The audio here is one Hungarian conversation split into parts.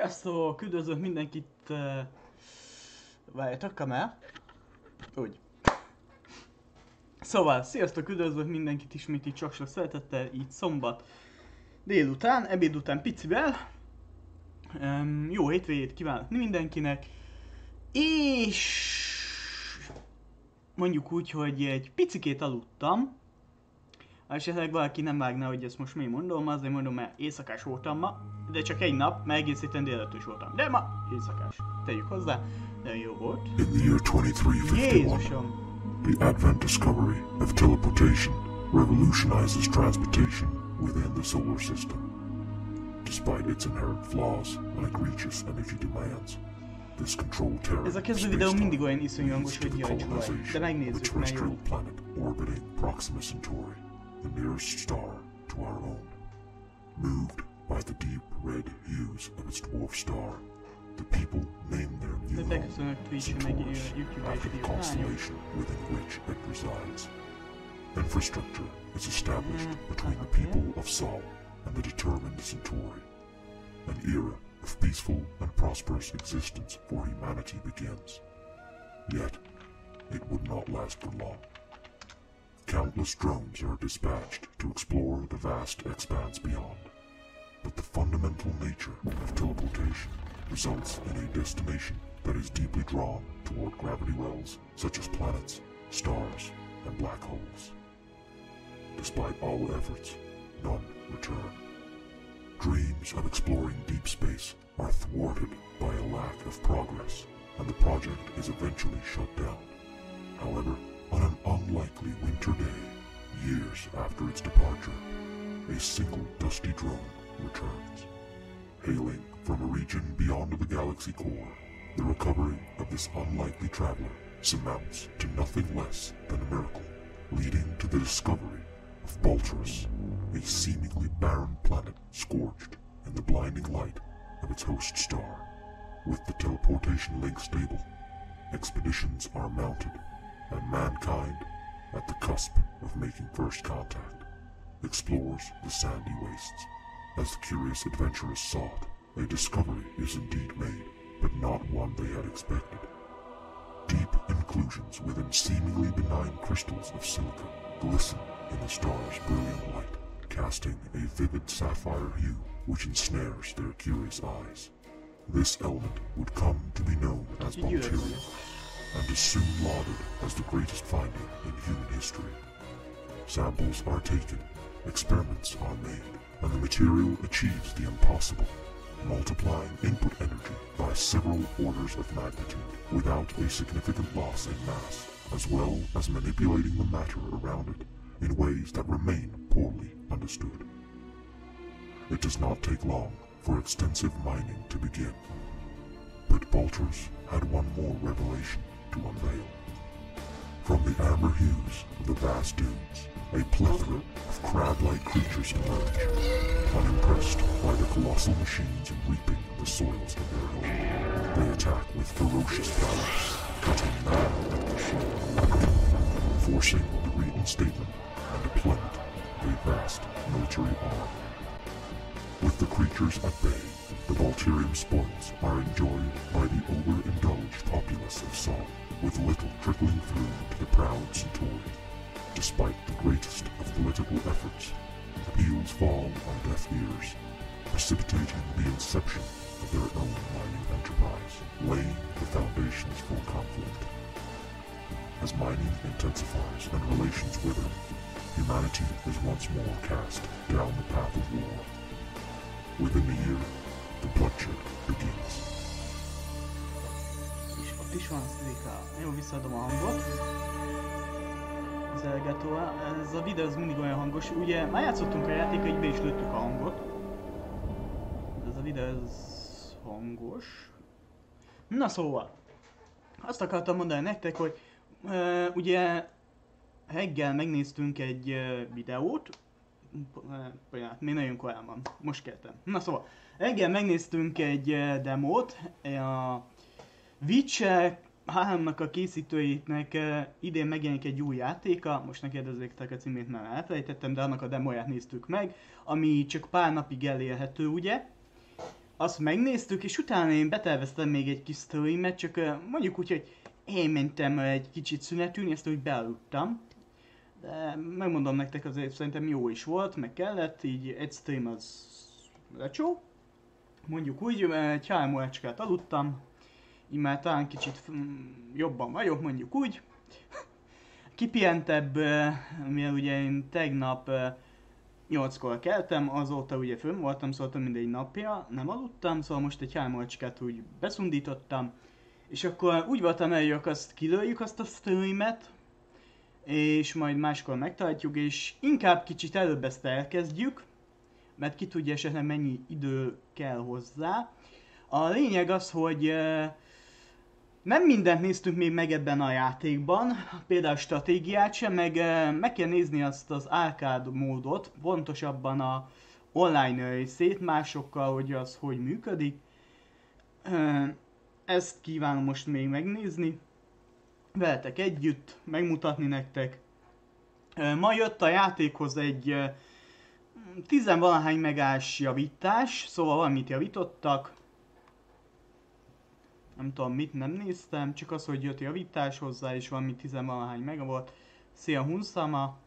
Sziasztok! Üdvözlök mindenkit! Uh, várjatok, kamera? Úgy. Szóval, sziasztok, üdvözlök mindenkit ismét itt csak szeretettel, így szombat délután, ebéd után picivel. Um, jó hétvégét kívánok mindenkinek. És mondjuk úgy, hogy egy picikét aludtam. Ha esetleg valaki nem vágna, hogy ezt most mi mondom, azért mondom, mert éjszakás voltam ma, de csak egy nap, mert egész héten délelőtt voltam. De ma éjszakás. Tegyük hozzá, de jó volt. In the year 2351, Jézusom! the advent discovery of teleportation revolutionizes transportation within the solar system. Despite its inherent flaws and egregious energy demands, this control terror Ez a kezdő videó mindig olyan iszonyú hangos, hogy jaj. De megnézzük, mert terrestrial planet orbiting Proxima Centauri, the nearest star to our own. Moved by the deep red hues of its dwarf star, the people named their new home beköszönök Twitch, meg Centaurus after the constellation within which it resides. Infrastructure is established Mm, between the okay. people of Sol and the determined Centauri. An era of peaceful and prosperous existence for humanity begins. Yet, it would not last for long. Countless drones are dispatched to explore the vast expanse beyond. But the fundamental nature of teleportation results in a destination that is deeply drawn toward gravity wells such as planets, stars, and black holes. Despite all efforts, none return. Dreams of exploring deep space are thwarted by a lack of progress, and the project is eventually shut down. However, on an unlikely winter day, years after its departure, a single dusty drone returns. Hailing from a region beyond the galaxy core, the recovery of this unlikely traveler surmounts to nothing less than a miracle, leading to the discovery of Balturus, a seemingly barren planet scorched in the blinding light of its host star. With the teleportation link stable, expeditions are mounted, and mankind, at the cusp of making first contact, explores the sandy wastes. As the curious adventurers sought, a discovery is indeed made, but not one they had expected. Deep inclusions within seemingly benign crystals of silica glisten in the star's brilliant light, casting a vivid sapphire hue which ensnares their curious eyes. This element would come to be known as Bolterium, and is soon lauded as the greatest finding in human history. Samples are taken, experiments are made, and the material achieves the impossible, multiplying input energy by several orders of magnitude without a significant loss in mass, as well as manipulating the matter around it in ways that remain poorly understood. It does not take long for extensive mining to begin, but Balters had one more revelation to unveil. From the amber hues of the vast dunes, a plethora of crab-like creatures emerge, unimpressed by the colossal machines reaping the soils of their home. They attack with ferocious prowess, cutting man at the shield, forcing the reinstatement and deployment of a vast military arm. With the creatures at bay, the Volturium spoils are enjoyed by the overindulged populace of Sol, with little trickling through to the proud Centauri. Despite the greatest of political efforts, appeals fall on deaf ears, precipitating the inception of their own mining enterprise, laying the foundations for conflict. As mining intensifies and relations wither, humanity is once more cast down the path of war. Within a year, the bloodshed begins. Ott is van Szilika. Jó, visszaadom a hangot. Az Elgatóa. Ez a videó az mindig olyan hangos. Ugye már játszottunk a játéka, így be is lőttük a hangot. De ez a videó ez hangos. Na szóval. Azt akartam mondani nektek, hogy uh, ugye reggel megnéztünk egy uh, videót, Pillanat, még nagyon korán van. Most keltem. Na szóval, reggel megnéztünk egy demót, a Witcher 3-nak a készítőjének uh, idén megjelenik egy új játéka, most ne kérdezzétek a címét, mert elfelejtettem, de annak a demóját néztük meg, ami csak pár napig elérhető, ugye? Azt megnéztük, és utána én beterveztem még egy kis streamet, csak uh, mondjuk úgy, hogy én mentem egy kicsit szünetülni, ezt úgy bealudtam. De megmondom nektek azért szerintem jó is volt, meg kellett, így egy stream az lecsó. Mondjuk úgy, egy három aludtam, így már talán kicsit mm, jobban vagyok, mondjuk úgy. Kipihentebb, mivel ugye én tegnap 8-kor keltem, azóta ugye fönn voltam, szóval mindegy napja, nem aludtam, szóval most egy három úgy beszundítottam, és akkor úgy voltam el, hogy azt kilőjük azt a streamet, és majd máskor megtartjuk, és inkább kicsit előbb ezt elkezdjük, mert ki tudja esetleg mennyi idő kell hozzá. A lényeg az, hogy nem mindent néztünk még meg ebben a játékban, például stratégiát sem, meg meg kell nézni azt az arcade módot, pontosabban a online részét, másokkal, hogy az hogy működik. Ezt kívánom most még megnézni, veletek együtt, megmutatni nektek. Ma jött a játékhoz egy tizenvalahány megás javítás, szóval valamit javítottak, nem tudom mit nem néztem, csak az, hogy jött javítás hozzá, és valami tizenvalahány mega volt. Szia Hunszama,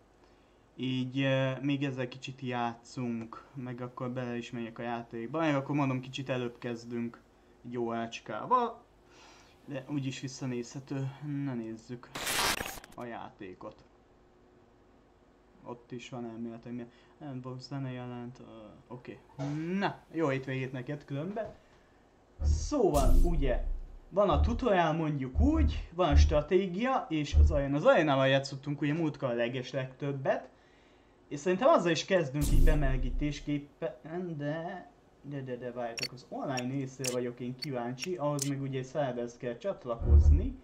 így e, még ezzel kicsit játszunk, meg akkor bele is megyek a játékba, meg akkor mondom kicsit előbb kezdünk jó ácskával, de úgyis visszanézhető, ne nézzük a játékot. Ott is van elméletileg, Endbox zene jelent, uh, oké. Okay. Na, jó hétvégét neked különben. Szóval, ugye, van a tutorial mondjuk úgy, van a stratégia, és az olyan. Az olyanával játszottunk ugye múltkor a leges legtöbbet, és szerintem azzal is kezdünk így bemelgítésképpen, de... De, de, de várjátok, az online részére vagyok én kíváncsi, ahhoz meg ugye szervez kell csatlakozni.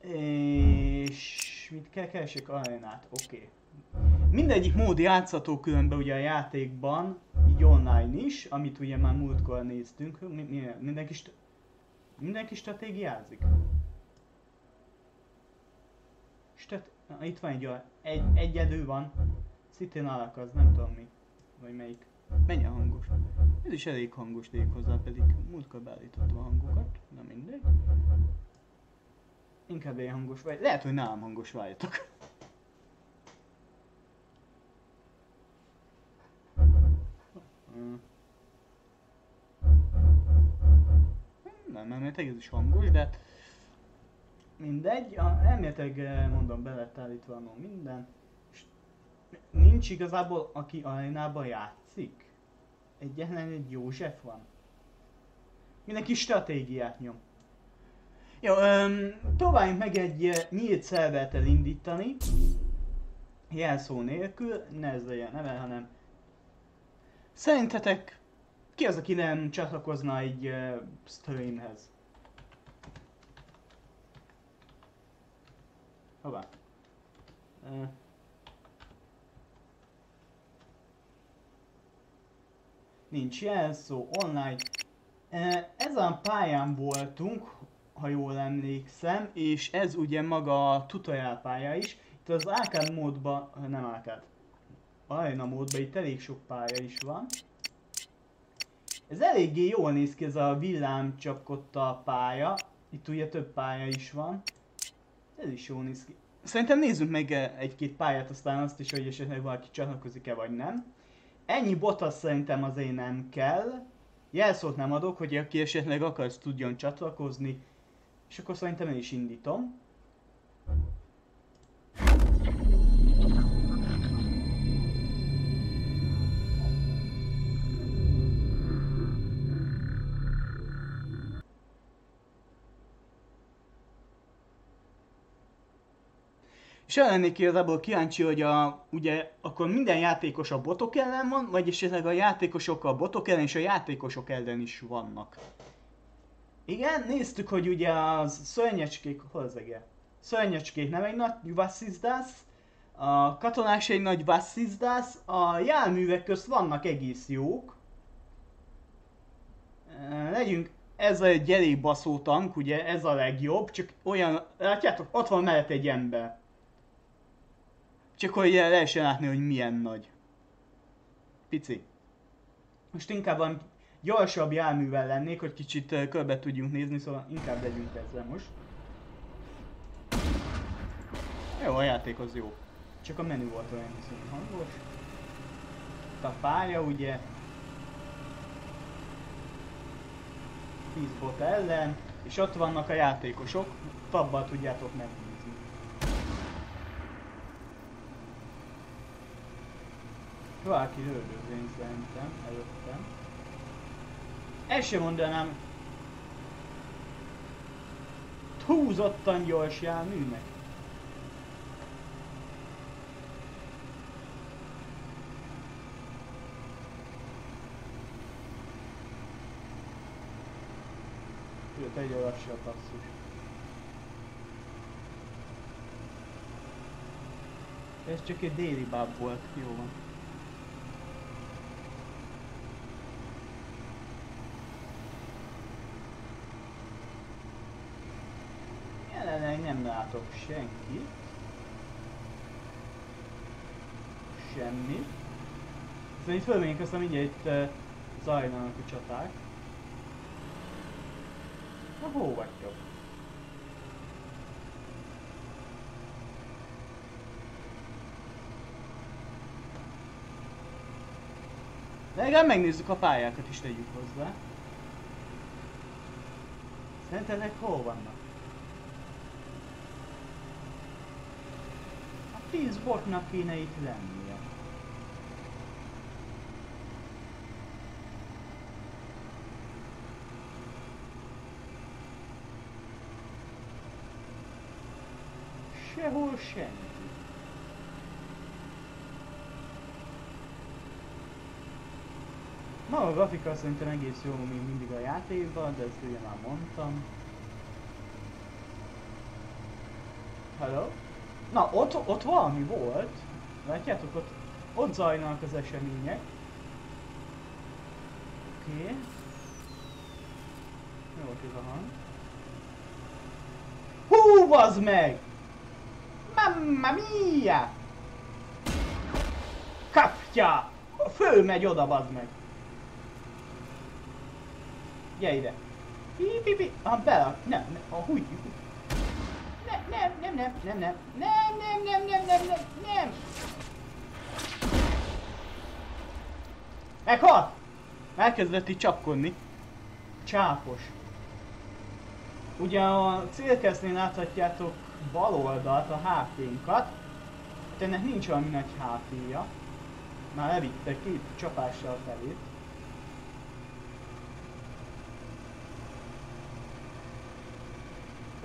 És mit kell keresek arénát? Oké. Okay. Mindegyik mód játszható különben ugye a játékban, így online is, amit ugye már múltkor néztünk. Mi, mi, mindenki, st- mindenki stratégiázik? Strat- itt van egy olyan, egy, egyedül van. Szintén alak az, nem tudom mi. Vagy melyik. Menj a hangos. Ez is elég hangos lég hozzá, pedig múltkor beállítottam a hangokat. Na mindegy. Inkább egy hangos vagy. Lehet, hogy nálam hangos váljatok. Nem, nem, mert ez is hangos, de mindegy, elméletileg eh, mondom, be lett állítva no minden. És nincs igazából, aki arénában játszik. Egyetlen egy József van. Mindenki stratégiát nyom. Jó, öm, próbáljunk meg egy eh, nyílt szervert elindítani. Jelszó nélkül, ne ez legyen neve, hanem Szerintetek ki az, aki nem csatlakozna egy uh, streamhez? Hová? Uh. Nincs jelszó, online. Uh, ezen pályán voltunk, ha jól emlékszem, és ez ugye maga a tutorial pálya is. Itt az arcade módban, nem arcade, arena módban itt elég sok pálya is van. Ez eléggé jól néz ki ez a villámcsapkodta pálya. Itt ugye több pálya is van. Ez is jól néz ki. Szerintem nézzünk meg egy-két pályát, aztán azt is, hogy esetleg valaki csatlakozik-e vagy nem. Ennyi botas szerintem azért nem kell. Jelszót nem adok, hogy aki esetleg akar, tudjon csatlakozni. És akkor szerintem én is indítom. És el lennék igazából kíváncsi, hogy a, ugye akkor minden játékos a botok ellen van, vagy esetleg a játékosok a botok ellen, és a játékosok ellen is vannak. Igen, néztük, hogy ugye a szörnyecskék, hol az ege? Szörnyecskék nem egy nagy Vasszizdász, A katonák se egy nagy vasszizdász, a járművek közt vannak egész jók. Legyünk, ez egy gyerékbaszó tank, ugye, ez a legjobb, csak olyan, látjátok, ott van mellett egy ember. Csak hogy lehessen látni, hogy milyen nagy. Pici. Most inkább valami gyorsabb járművel lennék, hogy kicsit ö, körbe tudjunk nézni, szóval inkább legyünk ezzel most. Jó, a játék az jó. Csak a menü volt olyan viszonylag hangos. A pálya ugye. 10 bot ellen, és ott vannak a játékosok, tabbal tudjátok megnézni. Valaki rögöz én szerintem, előttem. Ezt sem mondanám túlzottan gyors járműnek. Jött egy lassabb basszus. Ez csak egy déli báb volt, jó van. Jelenleg senkit. Semmi. Szóval itt fölmegyünk, aztán mindjárt itt uh, zajlanak a csaták. Na hol vagytok? De legalább megnézzük a pályákat is tegyük hozzá. Szerintetek hol vannak? 10 botnak kéne itt lennie. Sehol senki. Ma a grafika szerintem egész jó, mint mindig a játékban, de ezt ugye már mondtam. Hello? Na, ott, ott valami volt. Látjátok, ott, ott zajlanak az események. Oké. Okay. Mi volt ez a hang? Hú, bazd meg! Mamma mia! Kapja! Fölmegy oda, bazd meg! Gyere ide! Pi, pi, pi. Ah, bele! Nem, nem, a húj, húj. Nem, nem, nem, nem. Nem, nem, nem, nem, nem, nem, nem. Meghal! Elkezdett így csapkodni. Csápos. Ugye a célkeznél láthatjátok bal oldalt a HP-nkat. Hát ennek nincs olyan nagy HP-ja. Már elvitte két csapással felét.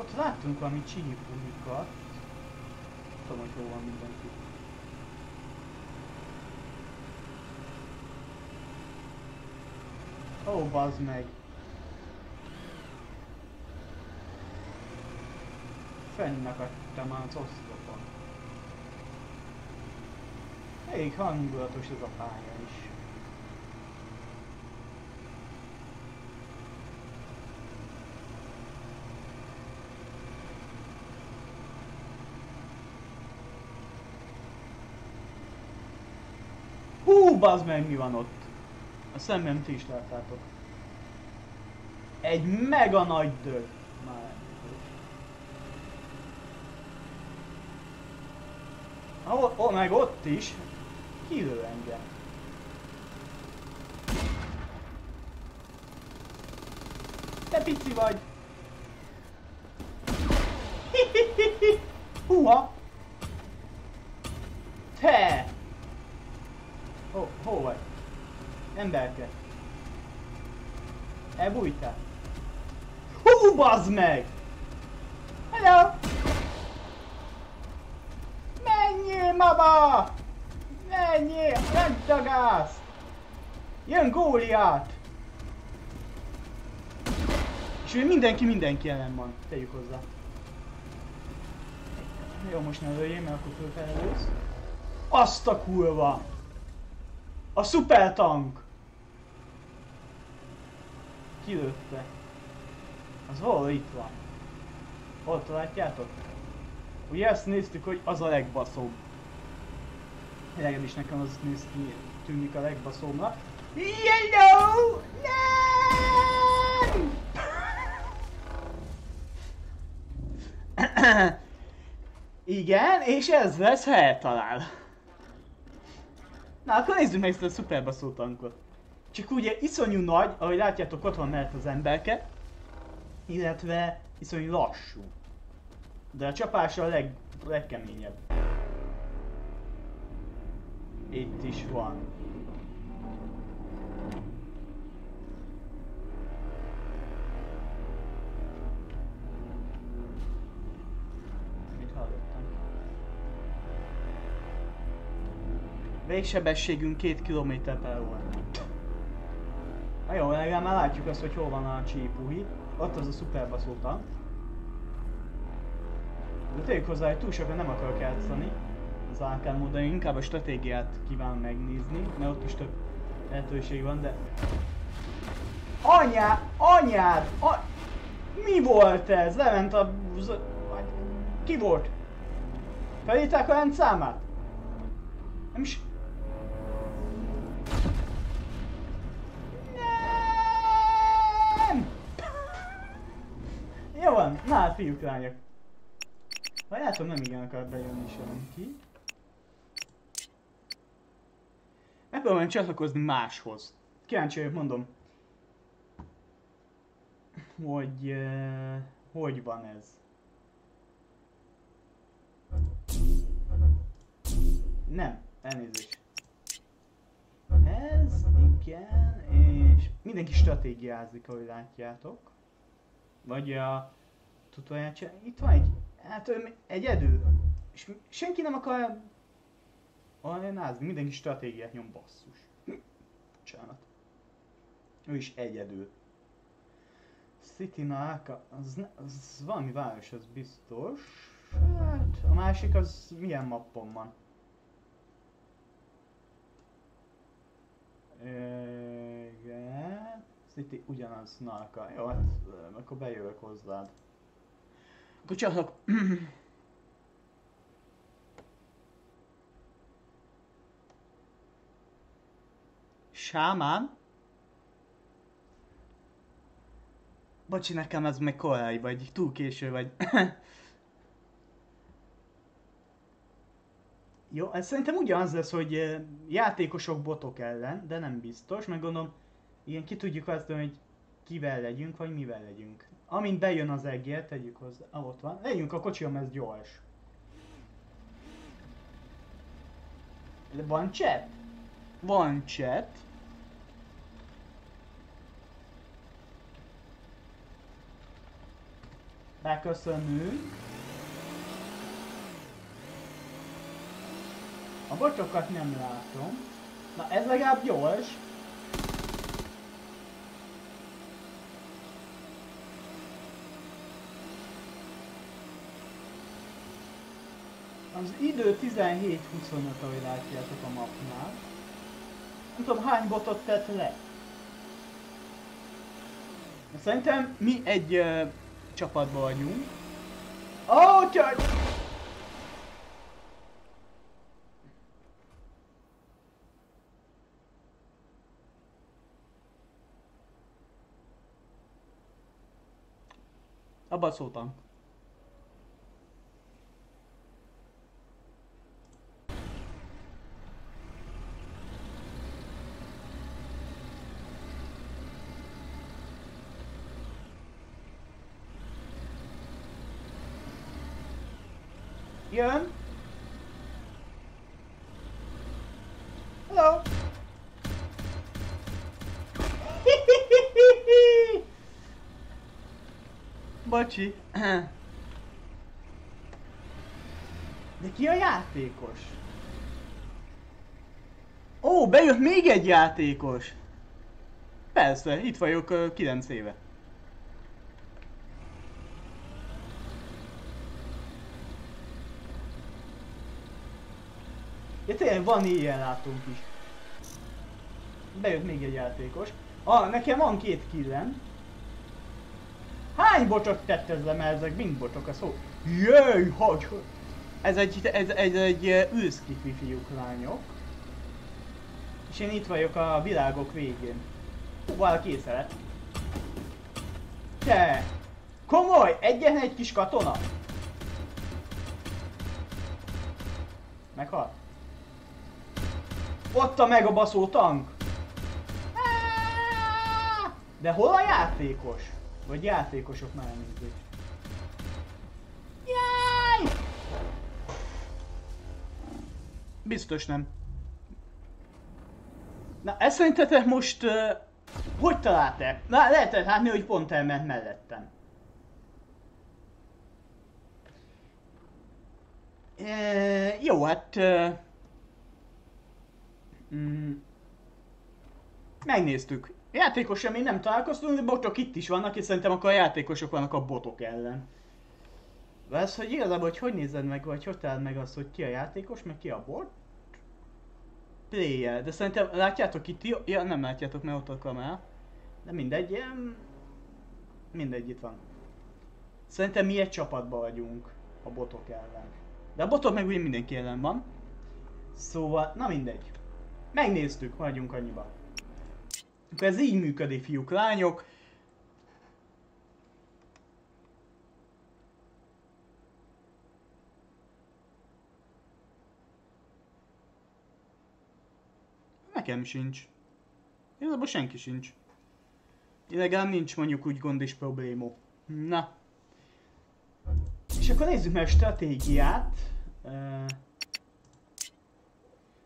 Ott láttunk valami csípulikat. Tudom, hogy hol van mindenki. Ó, oh, bazd meg! Fennakadtam az oszlopon. Elég hangulatos ez a pálya is. Hú, bazd meg, mi van ott? A szemem ti is láttátok. Egy mega nagy dög. Már elnézést. Ah, ó, meg ott is. Kilő engem. Te pici vagy. Húha. Te. Ó, hol vagy? Emberke. Elbújtál? Hú, bazd meg! Hello! Menjél, mama! Menjél! Redd a! Jön Góliát! És ő mindenki mindenki ellen van. Tegyük hozzá. Jó, most ne lőjél, mert akkor fölfelelősz. Azt a kurva! A szupertank! Kilőtte. Az hol itt van? Ott látjátok? Ugye ezt néztük, hogy az a legbaszóbb. Legalábbis nekem az néz ki, tűnik a legbaszóbbnak. Yellow! Nem! Igen, és ez lesz, ha. Na, akkor nézzük meg ezt a szuperbaszó tankot. Csak ugye iszonyú nagy, ahogy látjátok, ott van az emberke, illetve iszonyú lassú. De a csapása a leg, legkeményebb. Itt is van. Végsebességünk 2 km per óra. Na jó, legalább már látjuk azt, hogy hol van a csípuhi. Ott az a szuperbaszó tank. De tegyük hozzá, hogy túl sokat nem akarok játszani az arcade módon, inkább a stratégiát kívánom megnézni, mert ott is több lehetőség van, de... Anyá! Anyád! A... Mi volt ez? Lement a... Ki volt? Felírták a rendszámát? Nem is... van, na hát fiúk, lányok. Ha látom, nem igen akar bejönni senki. Megpróbálom csatlakozni máshoz. Kíváncsi vagyok, mondom. Hogy... Uh, hogy van ez? Nem, elnézést. Ez, igen, és mindenki stratégiázik, ahogy látjátok. Vagy a tutorial csinál- Itt van egy, hát ő egyedül. És senki nem akar arénázni, mindenki stratégiát nyom basszus. Bocsánat. Ő is egyedül. City Naka, az, az valami város, az biztos. Hát, a másik az milyen mappon van? Igen. City ugyanaz Naka. Jó, hát akkor bejövök hozzád. Csak Sámán? Bocsi, nekem ez meg korai vagy, túl késő vagy. Jó, ez szerintem ugyanaz lesz, hogy játékosok botok ellen, de nem biztos, meg gondolom, ilyen ki tudjuk azt, hogy kivel legyünk, vagy mivel legyünk. Amint bejön az egér, tegyük hozzá, ah, ott van, legyünk a kocsiom, ez gyors. Van chat? Van chat. Beköszönünk. A bocsokat nem látom. Na ez legalább gyors. Az idő 17-25, ahogy látjátok a mapnál. Nem tudom hány botot tett le. Szerintem mi egy uh, csapatban vagyunk. Ó, oh, csaj! Abba szóltam. Jön. Hello. Bocsi. De ki a játékos? Ó, bejött még egy játékos! Persze, itt vagyok uh, 9 éve. Ja tényleg van ilyen látunk is. Bejött még egy játékos. Ah, nekem van két killem. Hány bocsot tetted le, mert ezek mind bocsok a szó? Jöjj, hogy. Ez egy, ez, ez egy őszkitvi fiúk, lányok. És én itt vagyok a világok végén. Valaki észrevet. Te! Komoly! Egyen egy kis katona! Meghal? Ott a meg a baszó tank! De hol a játékos? Vagy játékosok már nézzük. Jaj! Biztos nem. Na, ezt szerintetek most... Uh, hogy találták? Na, lehetett látni, hogy pont elment mellettem. E, jó, hát... Uh, mm, megnéztük. Játékosra még nem találkoztunk, de botok itt is vannak, és szerintem akkor a játékosok vannak a botok ellen. De ez, hogy igazából, hogy hogy nézed meg, vagy hogy találod meg azt, hogy ki a játékos, meg ki a bot? Player, de szerintem látjátok itt? Ja, nem látjátok, mert ott a kamera. De mindegy, ilyen... Mindegy, itt van. Szerintem mi egy csapatban vagyunk a botok ellen. De a botok meg ugye mindenki ellen van. Szóval, na mindegy. Megnéztük, hagyjunk annyiba. Ez így működik, fiúk, lányok. Nekem sincs. Igazából senki sincs. Legalább nincs mondjuk úgy gond és problémó. Na. És akkor nézzük meg a stratégiát.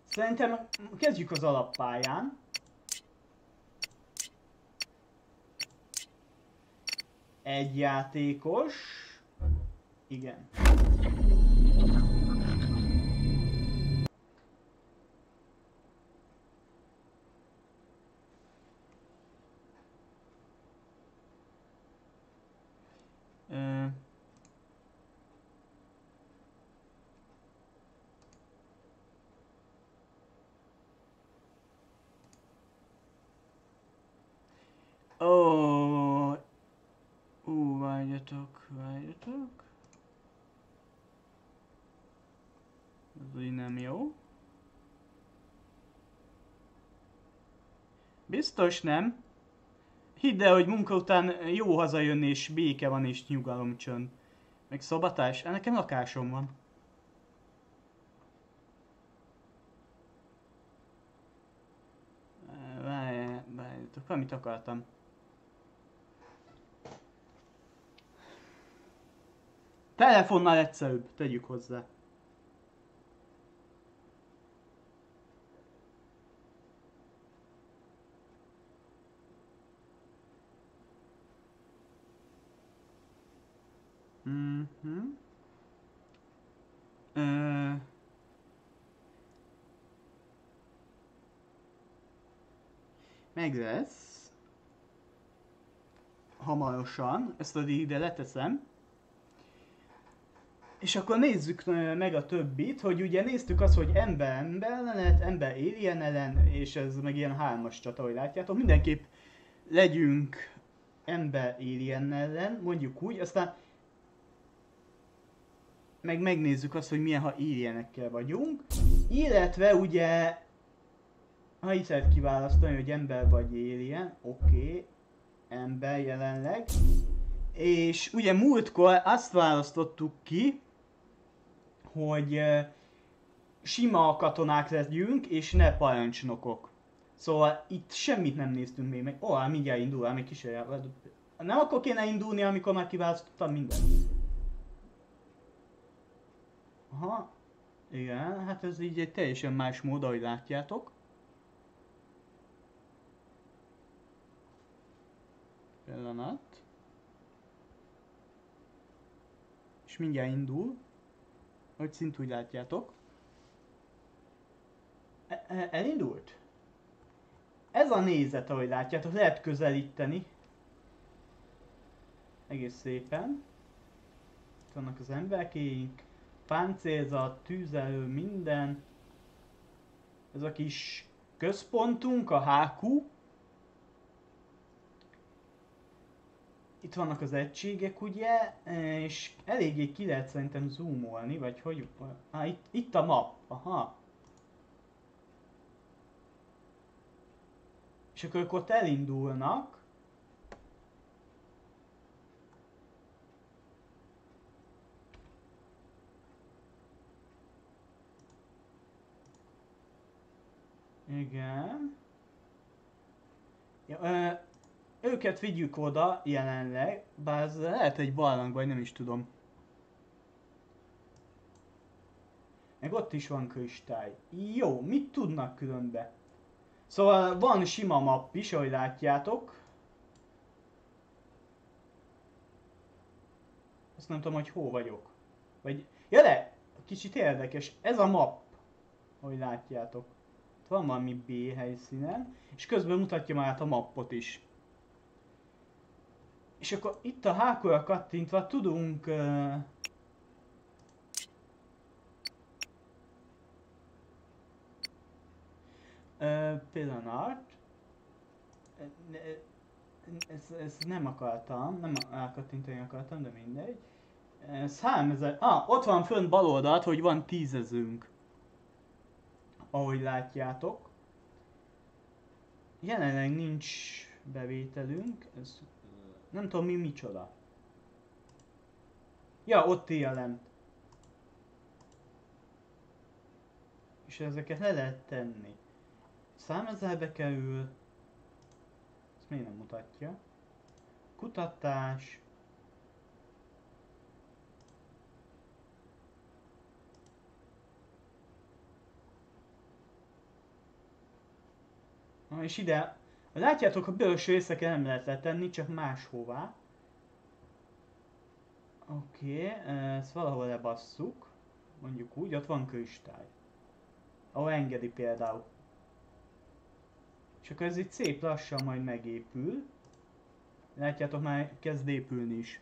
Szerintem kezdjük az alappályán. Egy játékos. Igen. Biztos nem. Hidd el, hogy munka után jó hazajönni, és béke van, és nyugalom csönd. Meg szobatás? Hát nekem lakásom van. Várj, várjatok, valamit akartam. Telefonnal egyszerűbb, tegyük hozzá. Ö... Meg lesz. Hamarosan. Ezt a ide leteszem. És akkor nézzük meg a többit, hogy ugye néztük azt, hogy ember ember ellenet, ember alien ellen, és ez meg ilyen hármas csata, hogy látjátok. Mindenképp legyünk ember alien ellen, mondjuk úgy, aztán meg megnézzük azt, hogy milyen, ha alienekkel vagyunk. Illetve ugye, ha itt lehet kiválasztani, hogy ember vagy alien, oké, okay. ember jelenleg. És ugye múltkor azt választottuk ki, hogy sima katonák legyünk, és ne parancsnokok. Szóval itt semmit nem néztünk még meg. Ó, oh, mindjárt indul, még kísérje. Nem akkor kéne indulni, amikor már kiválasztottam mindent. Aha, igen, hát ez így egy teljesen más mód, ahogy látjátok. Pillanat. És mindjárt indul, hogy szint úgy látjátok. E- e- elindult? Ez a nézet, ahogy látjátok, lehet közelíteni. Egész szépen. Itt vannak az emberkéink páncélzat, tűzelő, minden. ez a kis központunk, a HQ. Itt vannak az egységek, ugye, és eléggé ki lehet szerintem zoomolni, vagy hogy... Ah, itt, itt a map, aha. És akkor ott elindulnak. Igen. Ja, ö, őket vigyük oda jelenleg, bár ez lehet egy vagy nem is tudom. Meg ott is van kristály. Jó, mit tudnak különbe? Szóval van sima map is, ahogy látjátok. Azt nem tudom, hogy hol vagyok. Vagy... Ja de! Kicsit érdekes. Ez a map. Ahogy látjátok. Van valami B helyszínen. És közben mutatja már át a mappot is. És akkor itt a hákóra kattintva tudunk... Uh, Uh, pillanat. Ezt, ezt nem akartam, nem elkattintani akartam, de mindegy. 3000, ah, ott van fönn bal oldalt, hogy van tízezünk. Ahogy látjátok. Jelenleg nincs bevételünk, ez nem tudom mi micsoda. Ja, ott írja lent. És ezeket le lehet tenni. Számezzelbe kerül. Ezt miért nem mutatja? Kutatás. Na és ide, látjátok a belső részeket nem lehet letenni, csak máshová. Oké, okay, ezt valahol lebasszuk. Mondjuk úgy, ott van kristály. Ahol engedi például. Akkor ez itt szép lassan majd megépül. Látjátok, már kezd épülni is.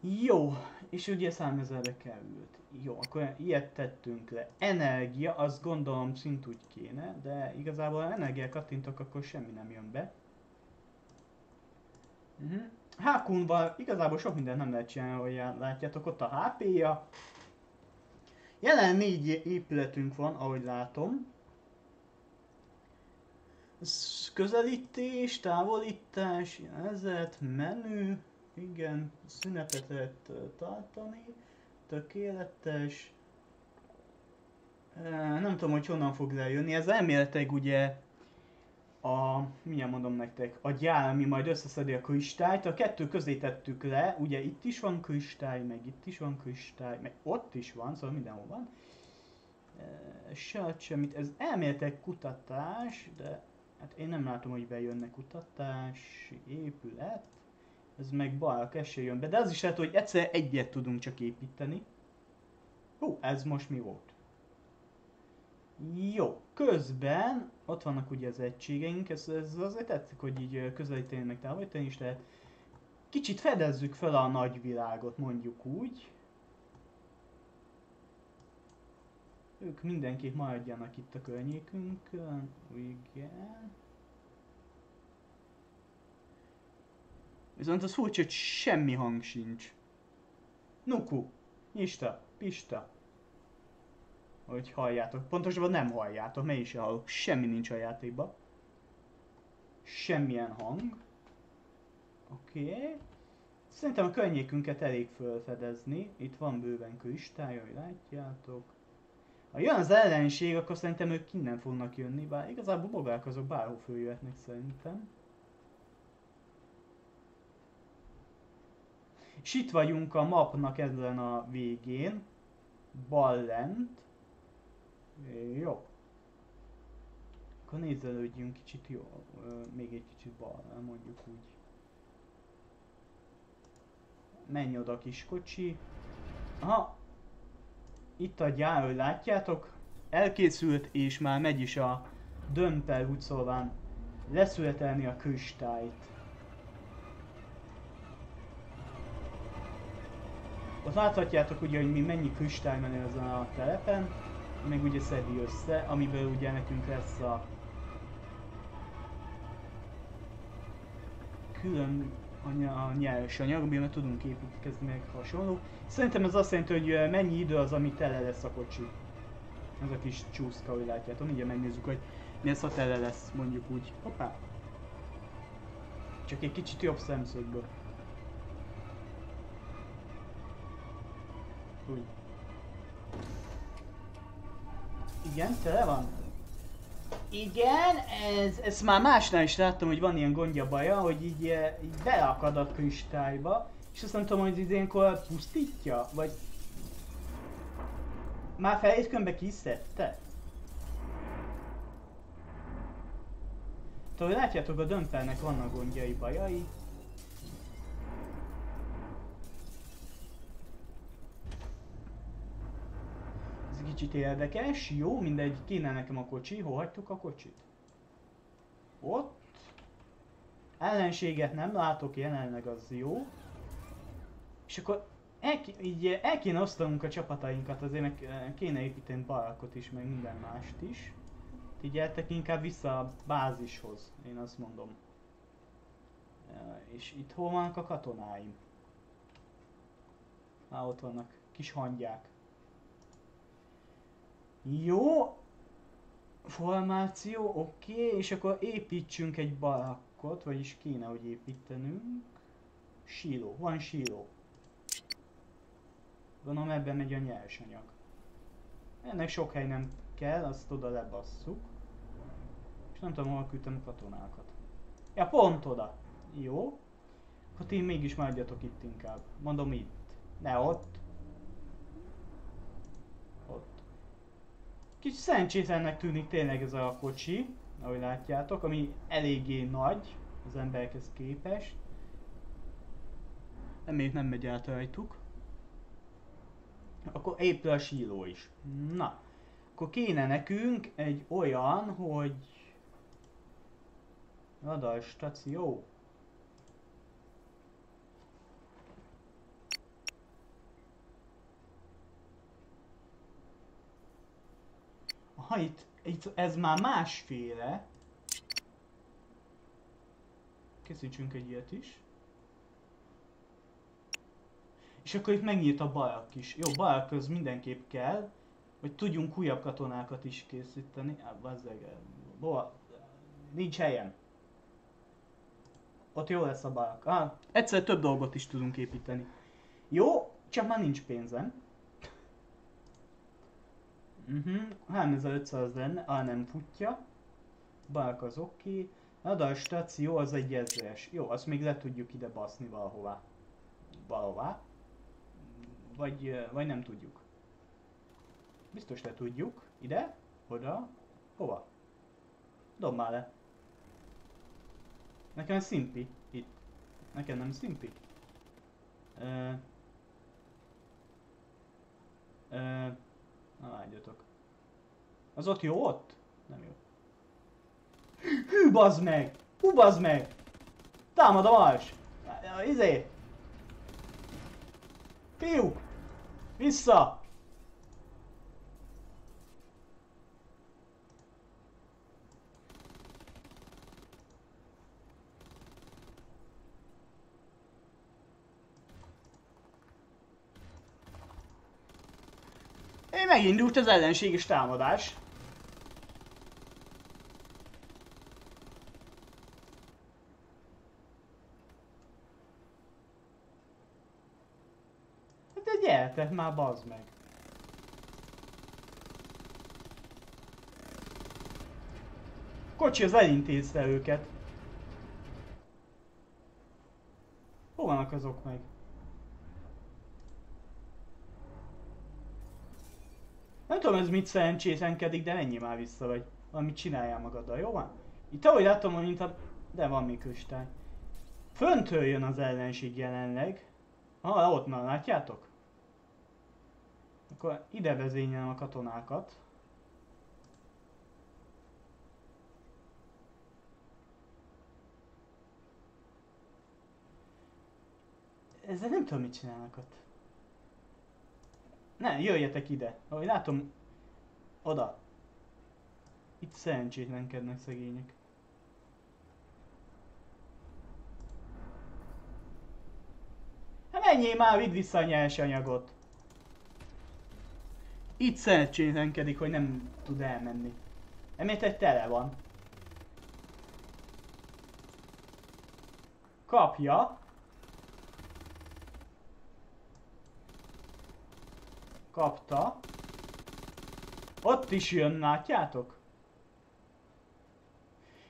Jó, és ugye számezerre került. Jó, akkor ilyet tettünk le. Energia, azt gondolom szint úgy kéne, de igazából ha energia kattintok, akkor semmi nem jön be. Uh -huh. Hákunval igazából sok mindent nem lehet csinálni, ahogy látjátok, ott a HP-ja. Jelen négy épületünk van, ahogy látom. Közelítés, távolítás, jelzet, menü, igen, szünetet lehet tartani, tökéletes. Nem tudom, hogy honnan fog lejönni, ez elméletileg ugye a, milyen mondom nektek, a gyár, ami majd összeszedi a kristályt, a kettő közé tettük le, ugye itt is van kristály, meg itt is van kristály, meg ott is van, szóval mindenhol van. Se semmit, ez elméletileg kutatás, de Hát én nem látom, hogy bejönnek kutatás, épület. Ez meg bal esély jön be, de az is lehet, hogy egyszer egyet tudunk csak építeni. Hú, ez most mi volt? Jó, közben ott vannak ugye az egységeink, ez, ez azért tetszik, hogy így közelíteni meg távolítani is lehet. Kicsit fedezzük fel a nagyvilágot, mondjuk úgy. Ők mindenképp maradjanak itt a környékünkön. Igen. Viszont az furcsa, hogy semmi hang sincs. Nuku, Ista, Pista. Hogy halljátok. Pontosabban nem halljátok, mely is hallok. Semmi nincs a játékban. Semmilyen hang. Oké. Okay. Szerintem a környékünket elég felfedezni. Itt van bőven kristály, ahogy látjátok. Ha jön az ellenség, akkor szerintem ők innen fognak jönni, bár igazából bogák azok bárhol följöhetnek szerintem. És itt vagyunk a mapnak ezen a végén, bal lent. Jó. Akkor nézelődjünk kicsit jó, még egy kicsit balra, mondjuk úgy. Menj oda kis kocsi. Aha, itt a gyár, látjátok, elkészült és már megy is a dömpel úgy szóval leszületelni a kristályt. Ott láthatjátok ugye, hogy mi mennyi kristály menő ezen a telepen. meg ugye szedi össze, amiből ugye nekünk lesz a külön a, ny- a nyers anyag, amivel tudunk építkezni meg hasonló. Szerintem ez azt jelenti, hogy mennyi idő az, ami tele lesz a kocsi. Ez a kis csúszka, hogy látjátok. Mindjárt megnézzük, hogy mi lesz, ha tele lesz, mondjuk úgy. Hoppá! Csak egy kicsit jobb szemszögből. Úgy. Igen, tele van? Igen, ez, ez már másnál is láttam, hogy van ilyen gondja baja, hogy így, eh, így beleakad a kristályba, és azt nem tudom, hogy ez ilyenkor pusztítja, vagy... Már felét kiszedte? Tudod, látjátok, a dömpernek vannak gondjai, bajai. Ez kicsit érdekes, jó, mindegy, kéne nekem a kocsi, hol hagytuk a kocsit? Ott. Ellenséget nem látok jelenleg, az jó. És akkor el, így el kéne osztanunk a csapatainkat, azért meg eh, kéne építeni barakot is, meg minden mást is. Ti gyertek inkább vissza a bázishoz, én azt mondom. Ja, És itt hol vannak a katonáim? Á, ott vannak, kis hangyák. Jó. Formáció, oké, okay. és akkor építsünk egy barakkot, vagyis kéne, hogy építenünk. Síló, van síló. Gondolom ebben megy a nyersanyag. Ennek sok hely nem kell, azt oda lebasszuk. És nem tudom, hol küldtem a katonákat. Ja, pont oda. Jó. Akkor ti mégis maradjatok itt inkább. Mondom itt. Ne ott. Kicsit szerencsétlennek tűnik tényleg ez a kocsi, ahogy látjátok, ami eléggé nagy az emberekhez képest. De még nem megy át rajtuk. Akkor épül a síló is. Na, akkor kéne nekünk egy olyan, hogy... Radarstáció. Aha, itt, itt ez már másféle. Készítsünk egy ilyet is. És akkor itt megnyílt a barak is. Jó, barak az mindenképp kell, hogy tudjunk újabb katonákat is készíteni. Bazzeg, boa, nincs helyem. Ott jó lesz a barak. Ah, egyszer több dolgot is tudunk építeni. Jó, csak már nincs pénzem. Mhm, 3500 lenne, ah nem futja. Barak az oké. Okay. Radar stáció az egy ezres. Jó, azt még le tudjuk ide baszni valahová. Valahová. Vagy, vagy nem tudjuk. Biztos le tudjuk. Ide? Oda? Hova? Dob már le. Nekem szimpi. Itt. Nekem nem szimpi. Ö... Ö... Na vágyatok. Az ott jó ott? Nem jó. Hű, bazd meg! Hú, bazd meg! Támad a mars! Izé! Fiúk! Vissza! Megindult az ellenséges támadás. Hát de gyertek már, bazd meg. Kocsi az elintézte őket. Hol vannak azok meg? Nem tudom ez mit szerencsétlenkedik, de ennyi már vissza, vagy valamit csináljál magaddal, jó van? Itt ahogy látom, hogy mint a... De van még kristály. Föntől jön az ellenség jelenleg. Ah, ott már látjátok? Akkor ide vezényelem a katonákat. Ezzel nem tudom mit csinálnak ott. Ne, jöjjetek ide. Ahogy látom, Oda. Itt szerencsétlenkednek szegények. Hát menjél már, vidd vissza a nyersanyagot. Itt szerencsétlenkedik, hogy nem tud elmenni. Emiatt egy tele van. Kapja. Kapta. Ott is jön, látjátok?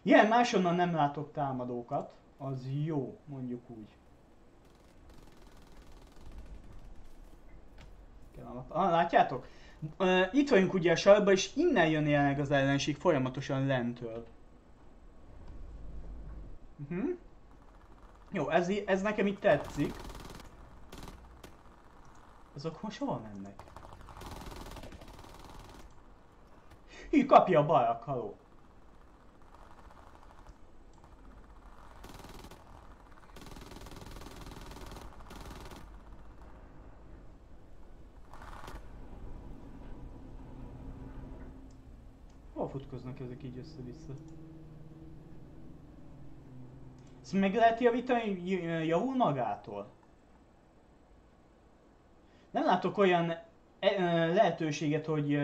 Ilyen máshonnan nem látok támadókat. Az jó, mondjuk úgy. Ah, látjátok? Uh, itt vagyunk ugye a sarkban, és innen jön jelenleg az ellenség folyamatosan lentől. Uh-huh. Jó, ez, ez nekem itt tetszik. Azok most hova mennek? Hű, kapja a bajak, haló. Hol futkoznak ezek így össze-vissza? Ezt meg lehet javítani, javul magától? Nem látok olyan lehetőséget, hogy...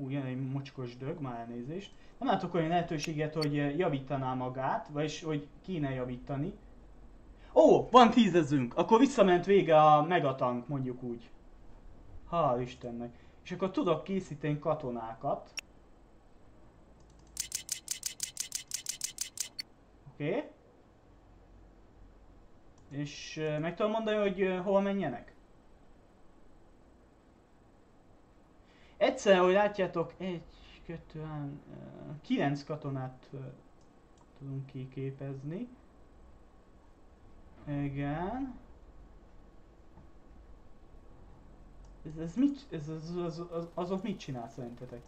Ú, jön egy mocskos dög, már elnézést. Nem látok olyan lehetőséget, hogy javítaná magát, vagyis hogy kéne javítani. Ó, van tízezünk, akkor visszament vége a megatank, mondjuk úgy. Hál' Istennek. És akkor tudok készíteni katonákat. Oké. Okay. És meg tudom mondani, hogy hova menjenek? Egyszer, hogy látjátok, egy, kettő, kilenc katonát tudunk kiképezni. Igen. Ez, ez mit, ez, ez, az, az, azok mit csinál szerintetek?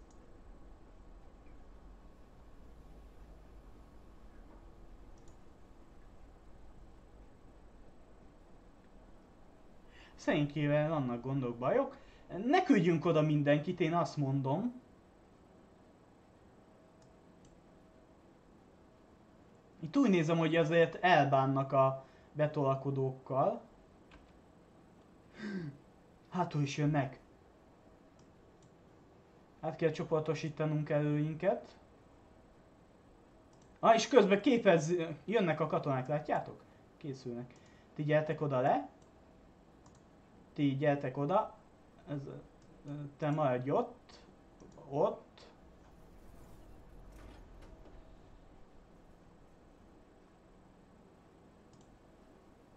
Szerinkével vannak gondok, bajok. Ne küldjünk oda mindenkit, én azt mondom. Itt úgy nézem, hogy azért elbánnak a betolakodókkal. Hátul is jönnek. Hát kell csoportosítanunk előinket. Ah, és közben képez, jönnek a katonák, látjátok? Készülnek. Ti gyertek oda le. Ti gyertek oda. Ez, te maradj ott. Ott.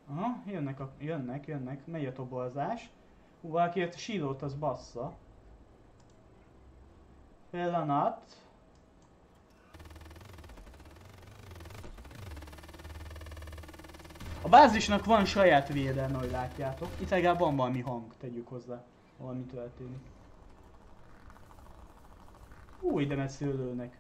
Aha, jönnek, a, jönnek, jönnek, megy a toborzás. Hú, valaki a sílót az bassza. Pillanat. A bázisnak van saját védelme, hogy látjátok. Itt legalább van valami hang, tegyük hozzá. Valami történik. Új, ide messzről lőnek.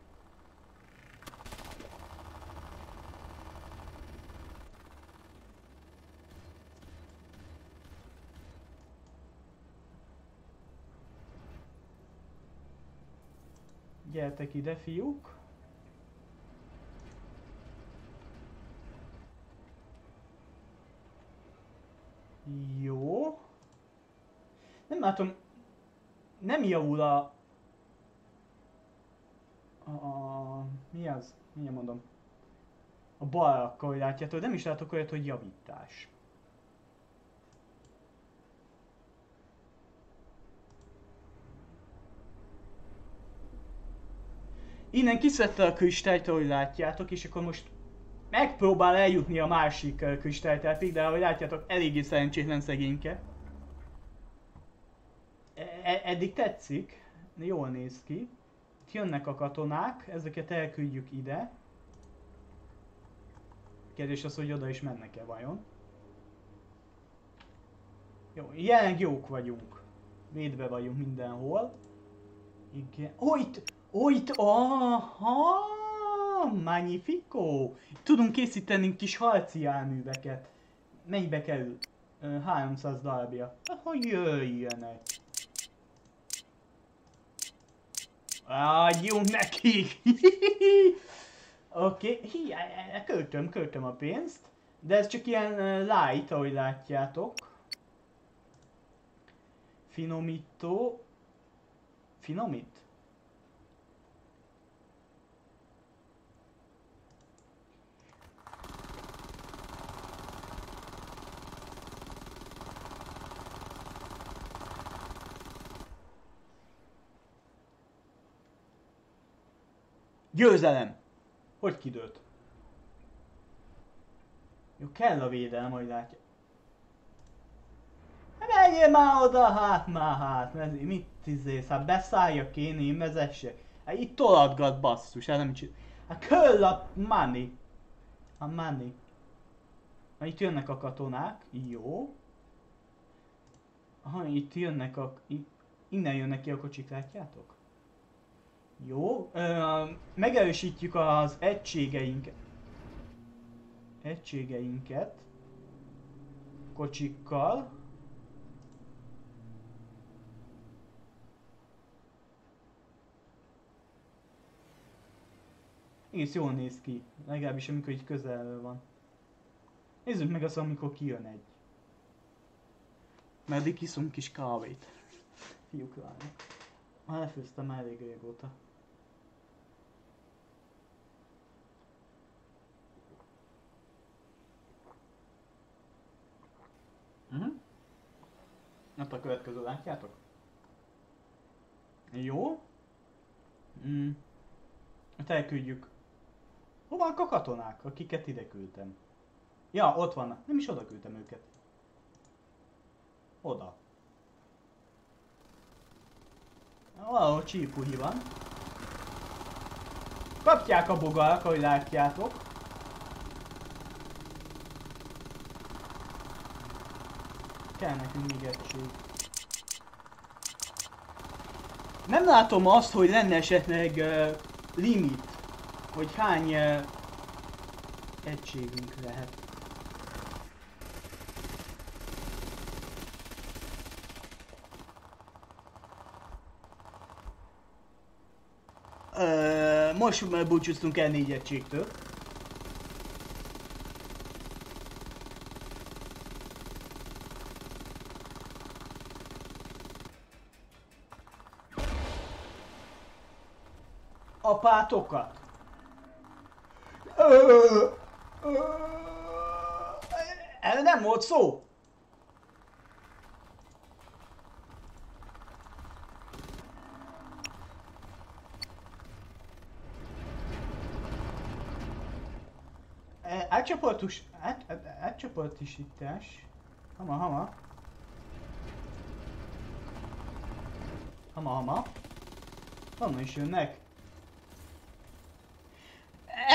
Gyertek ide, fiúk. Jó. Nem látom, nem javul a... A... mi az? Milyen mondom? A balakkal, hogy látjátok, nem is látok olyat, hogy javítás. Innen kiszedte a kristályt, ahogy látjátok, és akkor most megpróbál eljutni a másik kristálytelpig, de ahogy látjátok, eléggé szerencsétlen szegényke. E eddig tetszik, jól néz ki. Itt jönnek a katonák, ezeket elküldjük ide. Kérdés az, hogy oda is mennek-e vajon. Jó, jelenleg jók vagyunk. Védve vagyunk mindenhol. Igen. Ó, itt, Ó, itt, aha, magnifico! Tudunk készíteni kis harci járműveket. Mennyibe kerül? 300 darabja. Hogy jöjjenek. Adjunk nekik! Oké, okay. költöm, költöm a pénzt. De ez csak ilyen light, ahogy látjátok. Finomító. Finomít? Győzelem! Hogy kidőlt? Jó, kell a védelem, hogy látja. Hát menjél már oda, hát már hát, mert mit izész, hát beszálljak én, én vezessek. Hát itt tolatgat basszus, hát nem csinál. Hát köll a money. A money. Na itt jönnek a katonák, jó. Aha, itt jönnek a... Innen jönnek ki a kocsik, látjátok? Jó, ö, megerősítjük az egységeinket. Egységeinket. Kocsikkal. Egész jól néz ki, legalábbis amikor így közelről van. Nézzük meg azt, amikor kijön egy. Meddig iszunk kis kávét. Fiúk lányok. Már lefőztem elég régóta. Uh-huh. Hát a következő látjátok? Jó. Mm. Hát elküldjük. Vannak a katonák, akiket ide küldtem? Ja, ott vannak. Nem is oda küldtem őket. Oda. Valahol csípuhi van. Kapják a bogarak, ahogy látjátok. Kell nekünk még egység. Nem látom azt, hogy lenne esetleg uh, limit, hogy hány uh, egységünk lehet. Uh, most búcsúztunk el négy egységtől. Apátokat. Erre nem volt szó. Átcsoportos, át, át, átcsoportosítás. Hama, hama. Hama, hama. Honnan is jönnek?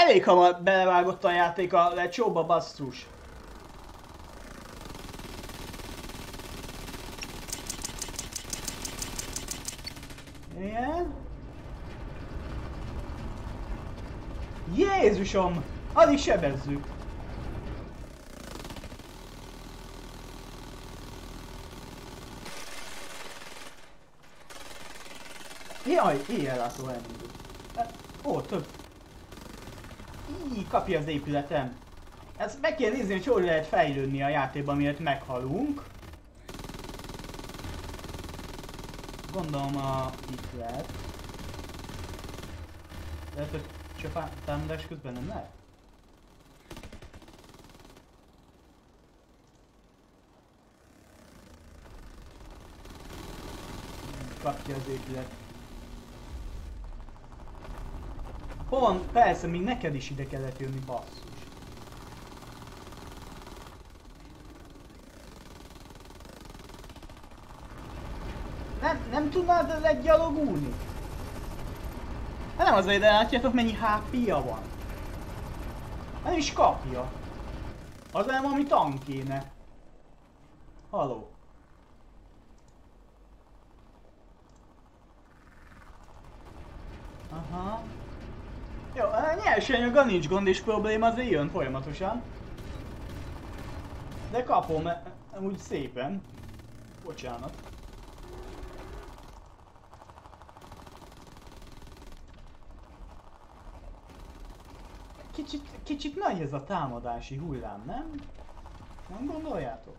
Elég hamar belevágott a játék a lecsóba, basszus. Igen. Jézusom! Alig sebezzük. Jaj, éjjel látó elindult. Ó, több így kapja az épületem. Ezt meg kell nézni, hogy hol lehet fejlődni a játékban, miért meghalunk. Gondolom a... itt lehet. Lehet, hogy csak közben nem lehet? Kapja az épület. Pont, persze, még neked is ide kellett jönni, basszus. Nem, nem tudnád legyalogulni? Hát nem azért, de látjátok mennyi HP-ja van. Nem is kapja. Az nem, ami tank kéne. Haló. nyersanyaggal nincs gond és probléma, azért jön folyamatosan. De kapom, e, úgy szépen. Bocsánat. Kicsit, kicsit nagy ez a támadási hullám, nem? Nem gondoljátok?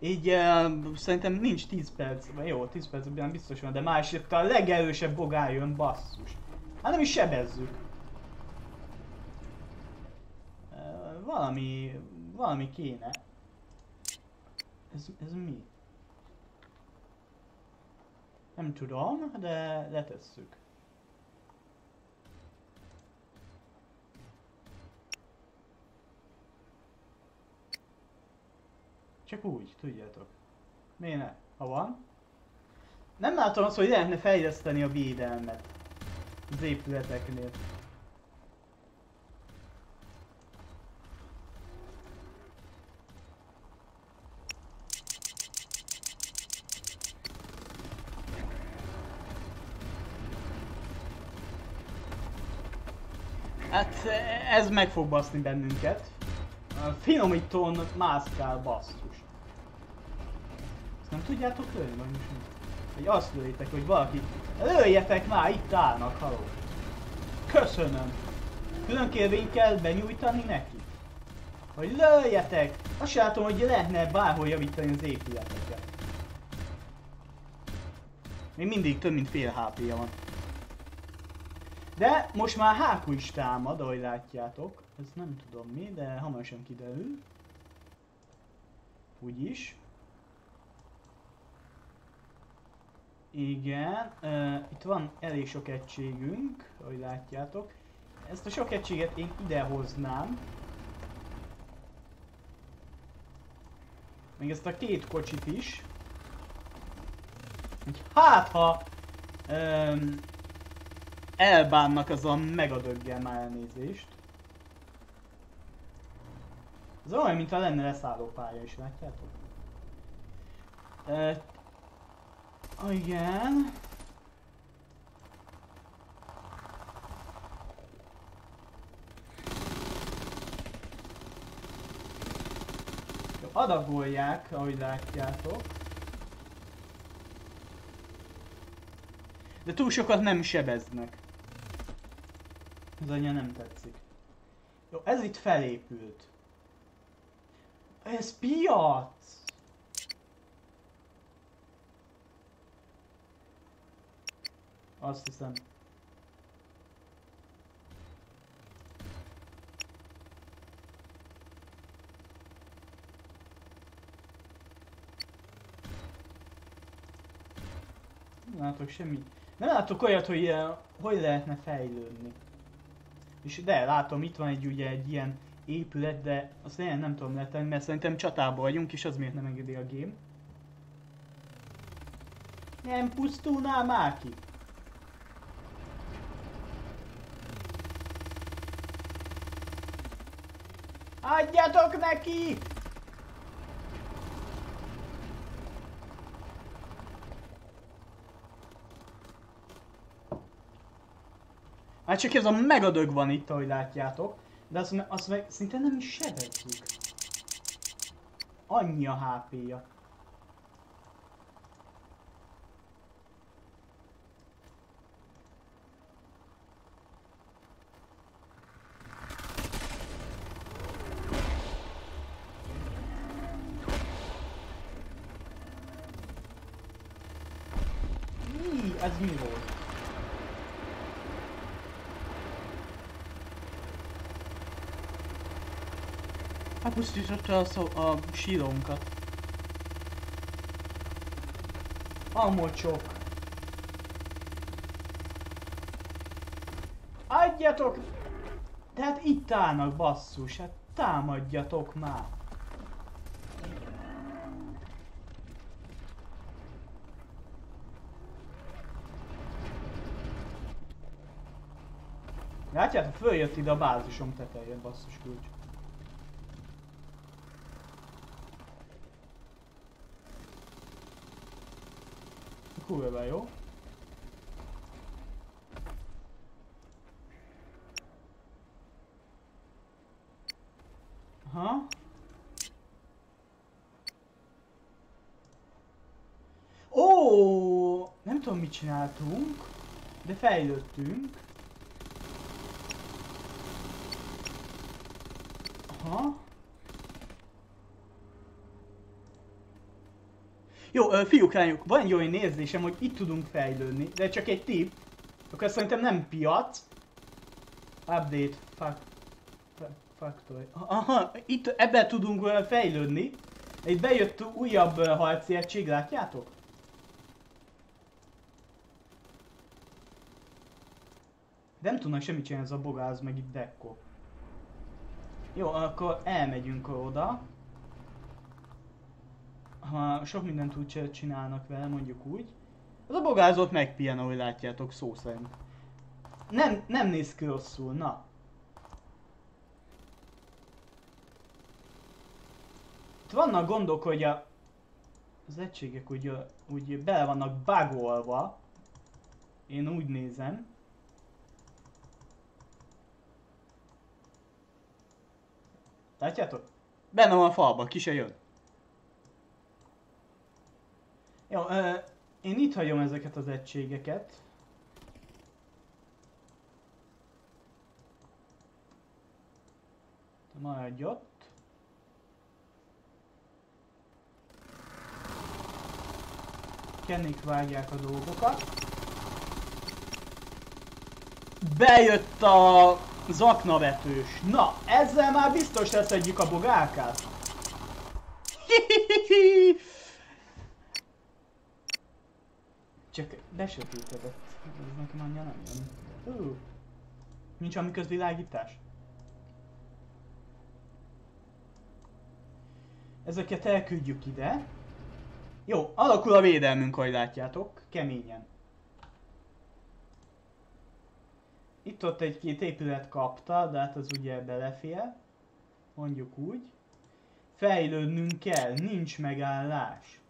Így uh, szerintem nincs 10 perc, vagy jó, 10 perc nem biztos van, de másért a legerősebb bogár jön, basszus. Hát nem is sebezzük. Valami, valami kéne. Ez, ez mi? Nem tudom, de letesszük. Csak úgy, tudjátok. Miért ne? Ha van. Nem látom azt, hogy lehetne fejleszteni a védelmet az épületeknél. Hát ez meg fog baszni bennünket. Finomítón mászkál basszus. Ezt nem tudjátok lőni, vagy most? Hogy azt lőjétek, hogy valaki... Lőjetek már, itt állnak, haló. Köszönöm. Külön kérvényt kell benyújtani neki? Hogy lőjetek! Azt látom, hogy lehetne bárhol javítani az épületeket. Még mindig több mint fél HP-ja van. De most már Háku is támad, ahogy látjátok. Ez nem tudom mi, de hamarosan kiderül. Úgyis. Igen, uh, itt van elég sok egységünk, ahogy látjátok. Ezt a sok egységet én ide hoznám. Még ezt a két kocsit is. Hát ha um, elbánnak az a megadöggel már elnézést. Ez olyan, mintha lenne leszálló pálya is, látjátok? E, igen. Adagolják, ahogy látjátok. De túl sokat nem sebeznek. Ez anya nem tetszik. Jó, ez itt felépült. Ez piac! Azt hiszem. Nem látok semmit. Nem látok olyat, hogy uh, hogy lehetne fejlődni. És de, látom, itt van egy ugye egy ilyen épület, de azt én nem tudom letenni, mert szerintem csatában vagyunk, és az miért nem engedi a game. Nem pusztulnál már ki? Adjatok neki! Hát csak ez a megadög van itt, ahogy látjátok. De azt, azt meg szinte nem is sebezzük. Annyi a HP-ja. Elpusztította a, szó, a sírónkat. A mocsok. Adjatok! De hát itt állnak basszus, hát támadjatok már. Látjátok, följött ide a bázisom tetején, basszus kulcs. Kurva jó. Aha. Ó, nem tudom mit csináltunk, de fejlődtünk. Aha. Jó, ö, fiúk, lányok, van egy olyan érzésem, hogy itt tudunk fejlődni, de csak egy tip. Akkor szerintem nem piac. Update. Fuck. Factory. Aha, itt ebben tudunk fejlődni. Itt bejött újabb harci egység, látjátok? Nem tudnak semmit csinálni ez a bogáz, meg itt dekko. Jó, akkor elmegyünk oda. Ha sok mindent úgy csi- csinálnak vele, mondjuk úgy. Az a bogázot megpihen, ahogy látjátok, szó szerint. Nem, nem néz ki rosszul, na. Itt vannak gondok, hogy a, az egységek úgy, úgy bele vannak bugolva. Én úgy nézem. Látjátok? Benne van a falba, ki se jön. Jó, ö, én itt hagyom ezeket az egységeket. Te Maradj ott. Kennik vágják a dolgokat. Bejött a zaknavetős. Na, ezzel már biztos leszedjük a bogálkát. Csak besötétedett. Ez nekem annyira nem jön. Hú. Nincs valami közvilágítás? Ezeket elküldjük ide. Jó, alakul a védelmünk, ahogy látjátok. Keményen. Itt ott egy-két épület kapta, de hát az ugye belefér. Mondjuk úgy. Fejlődnünk kell, nincs megállás.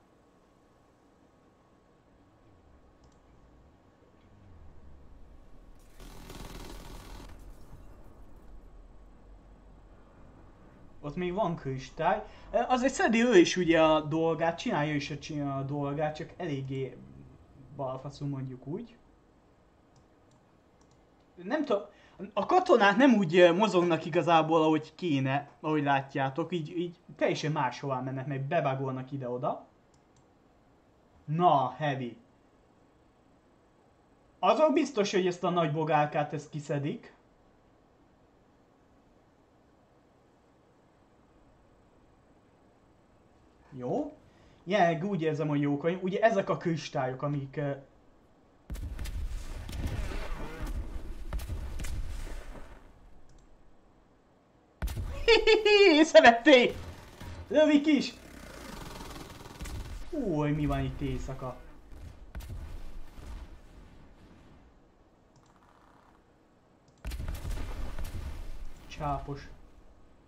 Ott még van kristály. Azért szedi ő is ugye a dolgát, csinálja is a, csinálja a dolgát, csak eléggé balfaszú mondjuk úgy. Nem tudom, a katonák nem úgy mozognak igazából, ahogy kéne, ahogy látjátok, így, így teljesen máshová mennek, meg bebagolnak ide-oda. Na, heavy. Azok biztos, hogy ezt a nagy bogálkát ezt kiszedik. Jó. Jelenleg úgy érzem, hogy jók vagyunk. Ugye ezek a kristályok, amik... ö, Szerették! Lövik is! Új, mi van itt éjszaka? Csápos.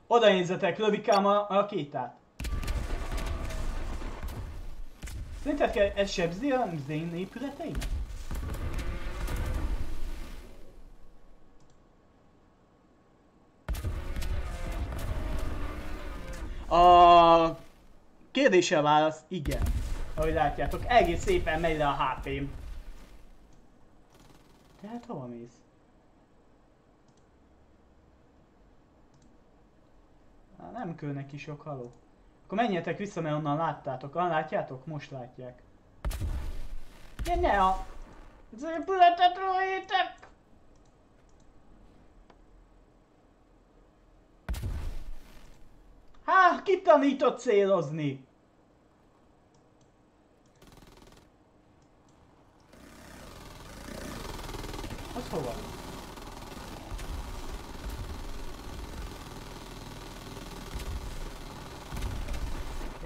Oda nézzetek, lövik ám a rakétát. Szerinted kell ez sebzi a zén épületeinek? A kérdése válasz igen. Ahogy látjátok, egész szépen megy le a HP-m. Tehát hova mész? Nem kő neki sok haló. Akkor menjetek vissza, mert onnan láttátok. Ah, látjátok? Most látják. Ja, ne a... Az épületet rajétek! Há, ki tanított célozni? Az hova?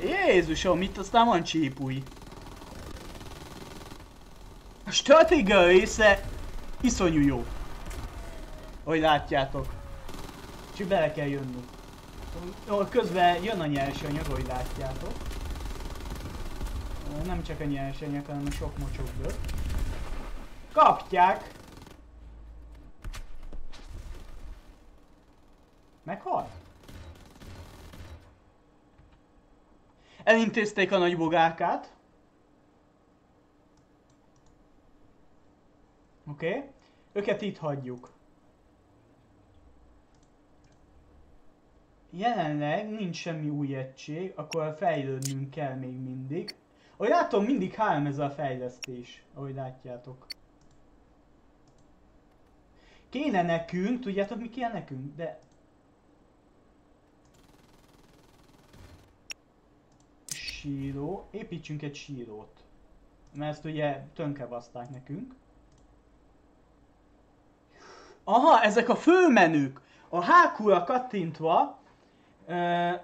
Jézusom, itt aztán van csípúj. A stratégia része iszonyú jó. Hogy látjátok. Csak bele kell. Jó, közben jön a nyersanyag, ahogy látjátok. Nem csak a nyersanyag, hanem a sok mocsok bőr. Kapják! Meghalt? Elintézték a nagy bogárkát. Oké. Okay. Őket itt hagyjuk. jelenleg nincs semmi új egység, akkor fejlődnünk kell még mindig. Ahogy látom, mindig három ez a fejlesztés, ahogy látjátok. Kéne nekünk, tudjátok mi kéne nekünk? De... Síró, építsünk egy sírót. Mert ezt ugye tönkrebaszták nekünk. Aha, ezek a főmenük. A HQ-ra kattintva uh,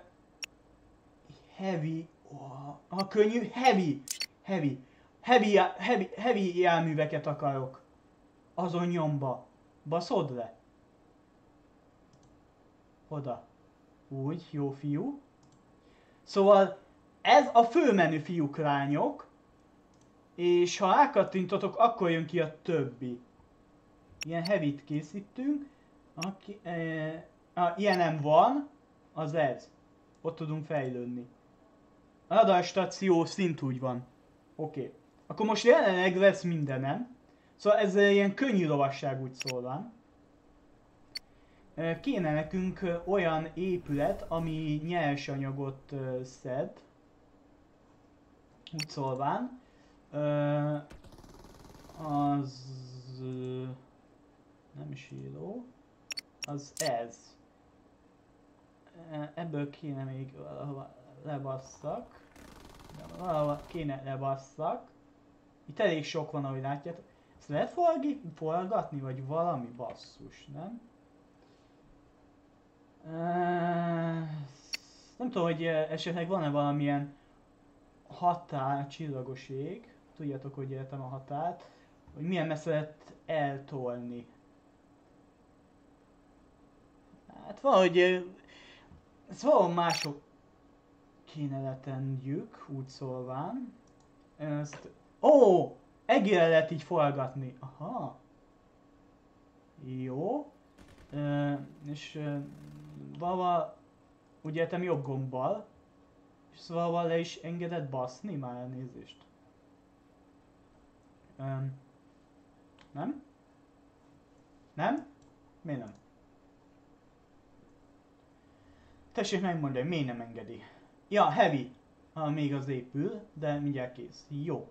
heavy, oh, a könnyű, heavy, heavy, heavy, heavy, heavy járműveket akarok. Azon nyomba. Baszod le. Oda. Úgy, jó fiú. Szóval ez a főmenü fiúk lányok, és ha elkattintotok, akkor jön ki a többi. Ilyen heavy készítünk. Aki, e, a, ilyenem van, az ez. Ott tudunk fejlődni. A radarstáció szint úgy van. Oké. Okay. Akkor most jelenleg lesz mindenem. Szóval ez ilyen könnyű lovasság úgy szólván. Kéne nekünk olyan épület, ami nyersanyagot szed. Úgy. Az... Nem író. Az ez. Ebből kéne még valahova lebasszak. Valahova kéne lebasszak. Itt elég sok van, ahogy látjátok. Ezt lehet forgi, forgatni, vagy valami basszus, nem? Nem tudom, hogy esetleg van-e valamilyen határ, csillagos ég. Tudjátok, hogy értem a határt. Hogy milyen messze lehet eltolni. Hát valahogy... Ez valahol mások kéne letennjük, úgy szólván. Ezt... Ó! Egére lehet így forgatni. Aha. Jó. Ö, és ö, valahol ugye értem jobb gombbal. Szóval le is engedett baszni már elnézést. Ö, nem? Nem? Miért nem? Tessék megmondani, miért nem engedi? Ja, heavy. Ha még az épül, de mindjárt kész. Jó.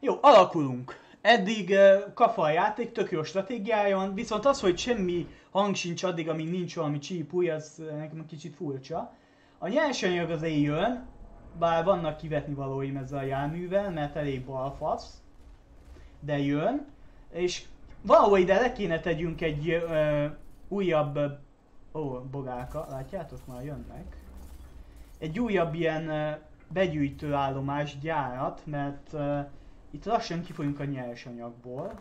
Jó, alakulunk. Eddig uh, kafa a játék, tök jó stratégiája van, viszont az, hogy semmi hang sincs addig, amíg nincs valami csípúj, az nekem kicsit furcsa. A nyersanyag az jön, bár vannak kivetni valóim ezzel a járművel, mert elég balfasz, de jön, és valahol ide le kéne tegyünk egy uh, újabb, ó, bogálka, látjátok már jönnek, egy újabb ilyen uh, begyűjtő állomás gyárat, mert uh, itt lassan kifolyunk a nyersanyagból.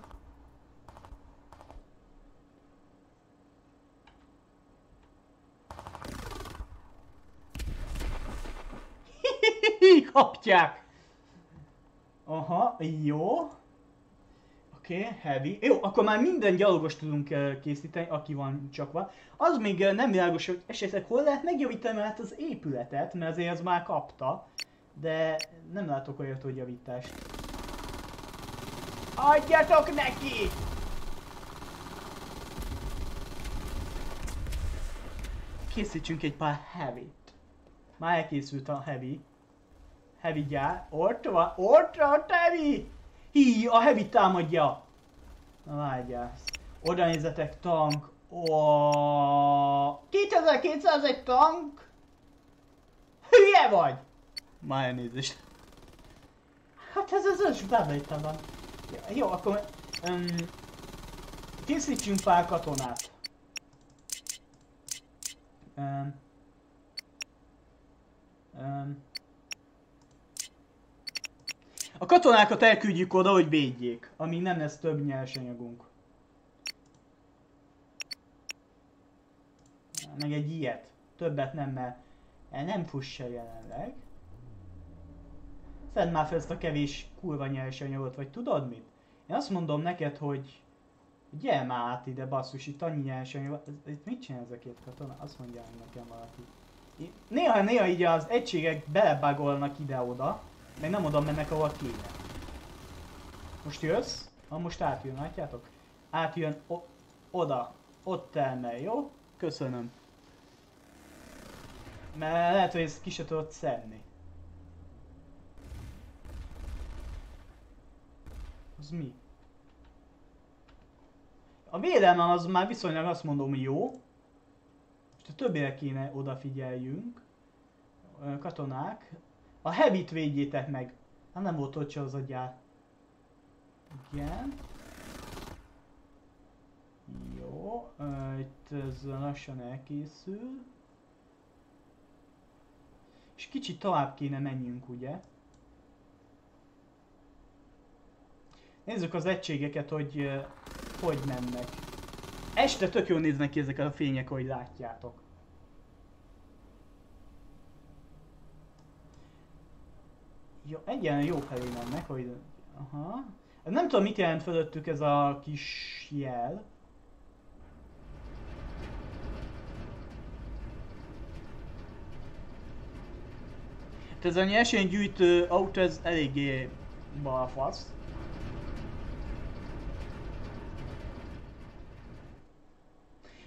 Kapják! Aha, jó. Oké, okay, heavy. Jó, akkor már minden gyalogos tudunk uh, készíteni, aki van csak van. Az még uh, nem világos, hogy esetleg hol lehet megjavítani hát az épületet, mert azért az már kapta. De nem látok olyat, hogy javítást. Adjatok neki! Készítsünk egy pár heavy-t. Már elkészült a heavy. Heavy gyár. Ott van, ott, ott heavy! Hí, a heavy támadja. Na várjál. Oda nézzetek, tank. Oh, 2200 egy tank? Hülye vagy? Már elnézést. Hát ez az ös van. Jó, akkor um, készítsünk pár katonát. Um, um, a katonákat elküldjük oda, hogy védjék, amíg nem lesz több nyersanyagunk. Meg egy ilyet. Többet nem, mert nem fussa jelenleg. Szedd már fel ezt a kevés kurva nyersanyagot, vagy tudod mit? Én azt mondom neked, hogy gyere már át ide, basszus, itt annyi nyersanyag, itt mit csinál ez a két katona? Azt mondja nekem valaki. Néha-néha így az egységek belebagolnak ide-oda, meg nem oda mennek, ahol kéne. Most jössz? Ha most átjön, látjátok? Átjön oda, ott termel, jó? Köszönöm. Mert lehet, hogy ezt ki se tudod szedni. Az mi? A védelmem az már viszonylag azt mondom, jó. Most a többire kéne odafigyeljünk. Katonák. A heavy védjétek meg. Hát nem volt ott se az agyár. Igen. Jó, itt ez lassan elkészül. És kicsit tovább kéne menjünk, ugye? Nézzük az egységeket, hogy ö, hogy mennek. Este tök jól néznek ki ezek a fények, hogy látjátok. Jó, egyen jó felé mennek, hogy... Aha. Nem tudom, mit jelent fölöttük ez a kis jel. Hát ez a nyersénygyűjtő autó, ez eléggé balfasz.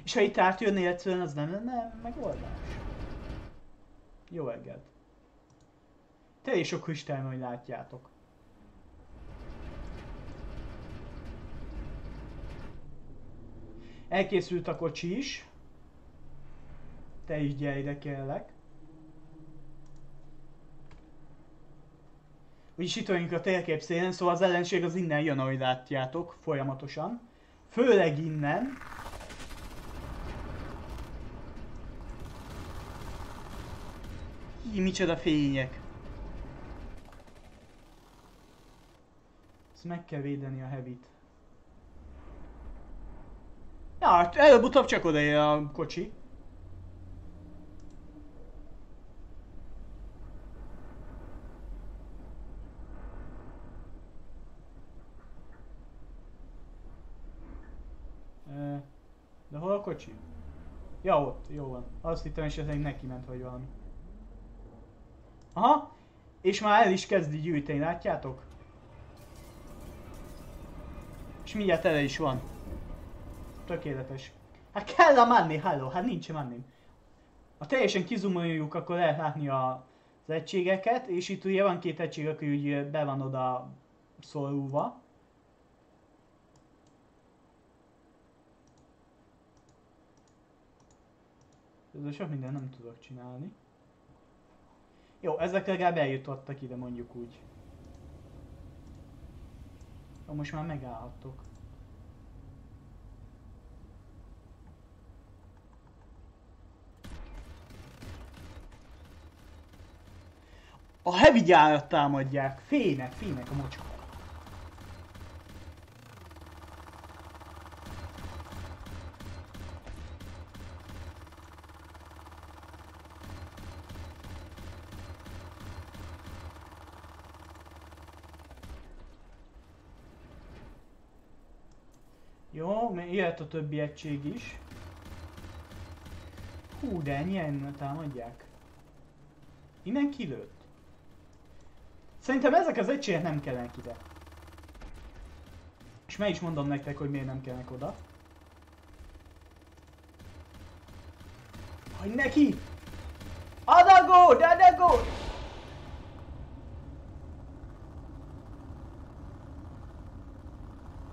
És ha itt átjönnél egyszerűen, az nem lenne megoldás? Jó reggelt. Te is sok hüstelme, hogy látjátok. Elkészült a kocsi is. Te is gyere ide, kérlek. Úgyis itt vagyunk a térkép szélén, szóval az ellenség az innen jön, ahogy látjátok, folyamatosan. Főleg innen. Hí, micsoda fények. Meg kell védeni a heavy-t. Ja, hát előbb-utóbb csak odaér a kocsi. De hol a kocsi? Ja, ott, jó van. Azt hittem, és ez neki ment, vagy valami. Aha, és már el is kezdi gyűjteni, látjátok? Mindjárt tele is van. Tökéletes. Hát kell a money, halló, hát nincs money. Ha teljesen kizumoljuk, akkor lehet látni a, az egységeket, és itt ugye van két egység, aki úgy be van oda szorulva. Ezzel sok minden nem tudok csinálni. Jó, ezek legalább eljutottak ide mondjuk úgy. Most már megállhattok. A heavy gyárat támadják. Fének, fének a mocskok. Jöhet a többi egység is. Hú, de ennyien támadják. Innen kilőtt. Szerintem ezek az egységek nem kellenek ide. És meg is mondom nektek, hogy miért nem kellnek oda. Hogy neki! Adagod! Adagod!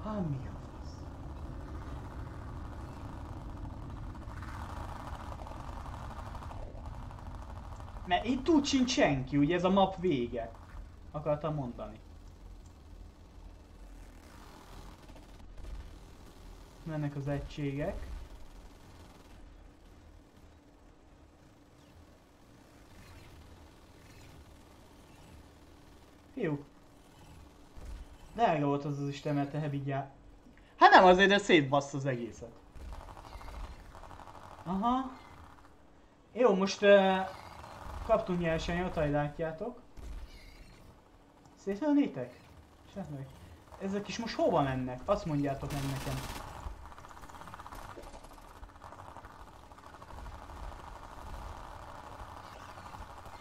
Ha mi a fasz? Mert itt úgy sincs senki, ugye ez a map vége. Akartam mondani. Mennek az egységek. Fiúk. Drága volt az az Isten, mert te. Hát nem azért, de szétbassz az egészet. Aha. Jó, most uh, kaptunk nyersanyagot, ahogy látjátok. Szétölnétek? Semmi. Ezek is most hova mennek? Azt mondjátok meg nekem.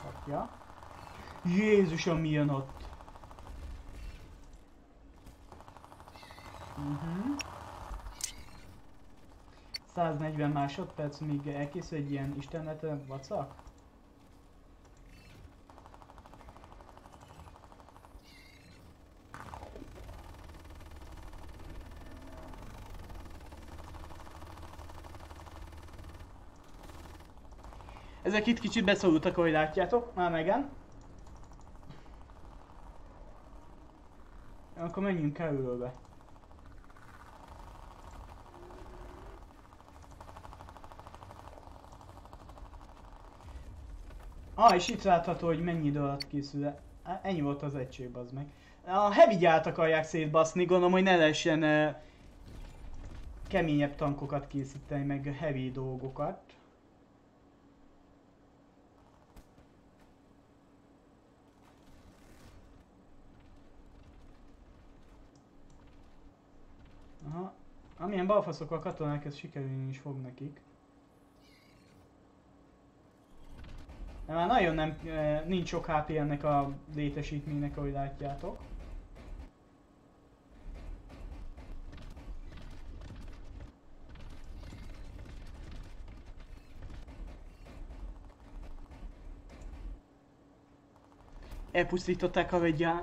Kapja. Jézusom, mi jön ott? Uh-huh. 140 másodperc, míg elkészül egy ilyen istenetlen vacak? Ezek itt kicsit beszorultak, ahogy látjátok, már megen. Akkor menjünk körülbe. Ah, és itt látható, hogy mennyi idő alatt készül. Ennyi volt az egység, az meg. A heavy gyárt akarják szétbaszni, gondolom, hogy ne lehessen uh, keményebb tankokat készíteni, meg heavy dolgokat. Aha. Amilyen balfaszok a katonák, ez sikerülni is fog nekik. De már nagyon nem, eh, nincs sok HP ennek a létesítménynek, ahogy látjátok. Elpusztították a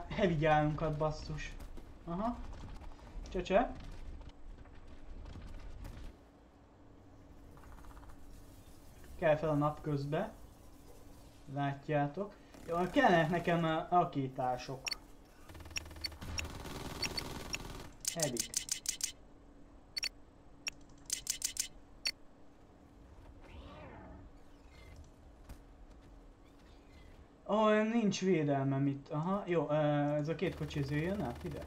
heavy gyárunkat, basszus. Aha. Csecse. Kell fel a nap közbe. Látjátok. Jó, kellene nekem a rakétások. Edik. Oh, nincs védelmem itt. Aha, jó, ez a két kocsi jön át ide.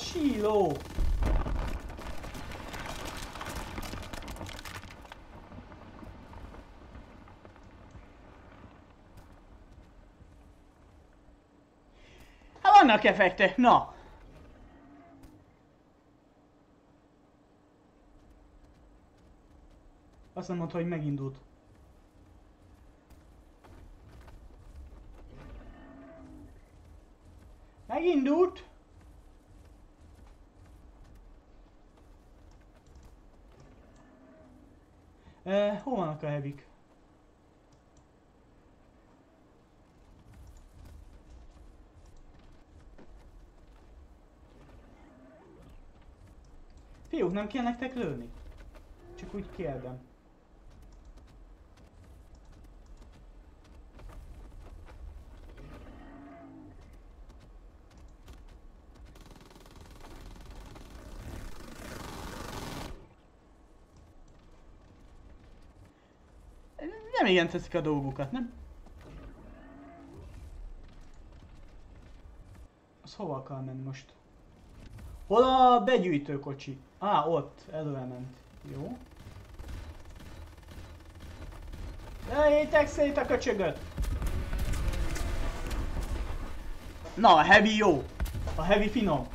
Síló! Hát vannak effektek, na! Azt nem mondta, hogy megindult. Megindult! Eh, hol vannak a hevik? Fiúk, nem kell nektek lőni? Csak úgy kérdem. Igen teszik a dolgukat, nem? Az hova kell menni most? Hol a begyűjtőkocsi? Á, ott, előre ment. Jó. Lejétek szét a köcsögöt! Na, a heavy jó. A heavy finom.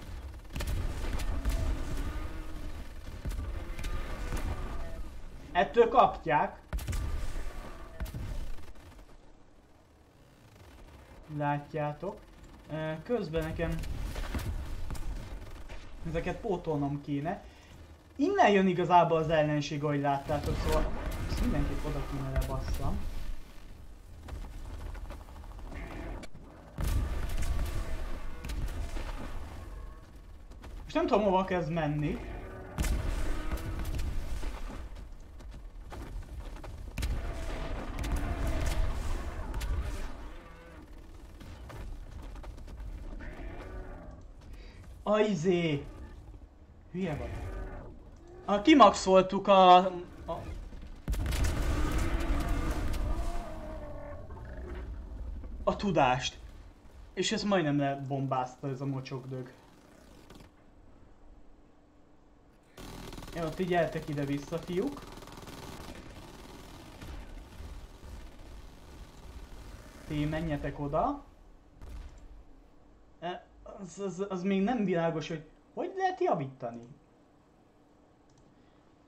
Ettől kapják. Látjátok. Közben nekem ezeket pótolnom kéne. Innen jön igazából az ellenség, ahogy láttátok, szóval ezt mindenképp oda kéne lebasszam. Most nem tudom hova kezd menni. Izé... Hülye vagy. A kimaxoltuk a... a... A tudást. És ez majdnem lebombázta ez a mocsokdög. Jó, ti gyertek ide vissza, fiúk. Ti menjetek oda az, az, az még nem világos, hogy hogy lehet javítani.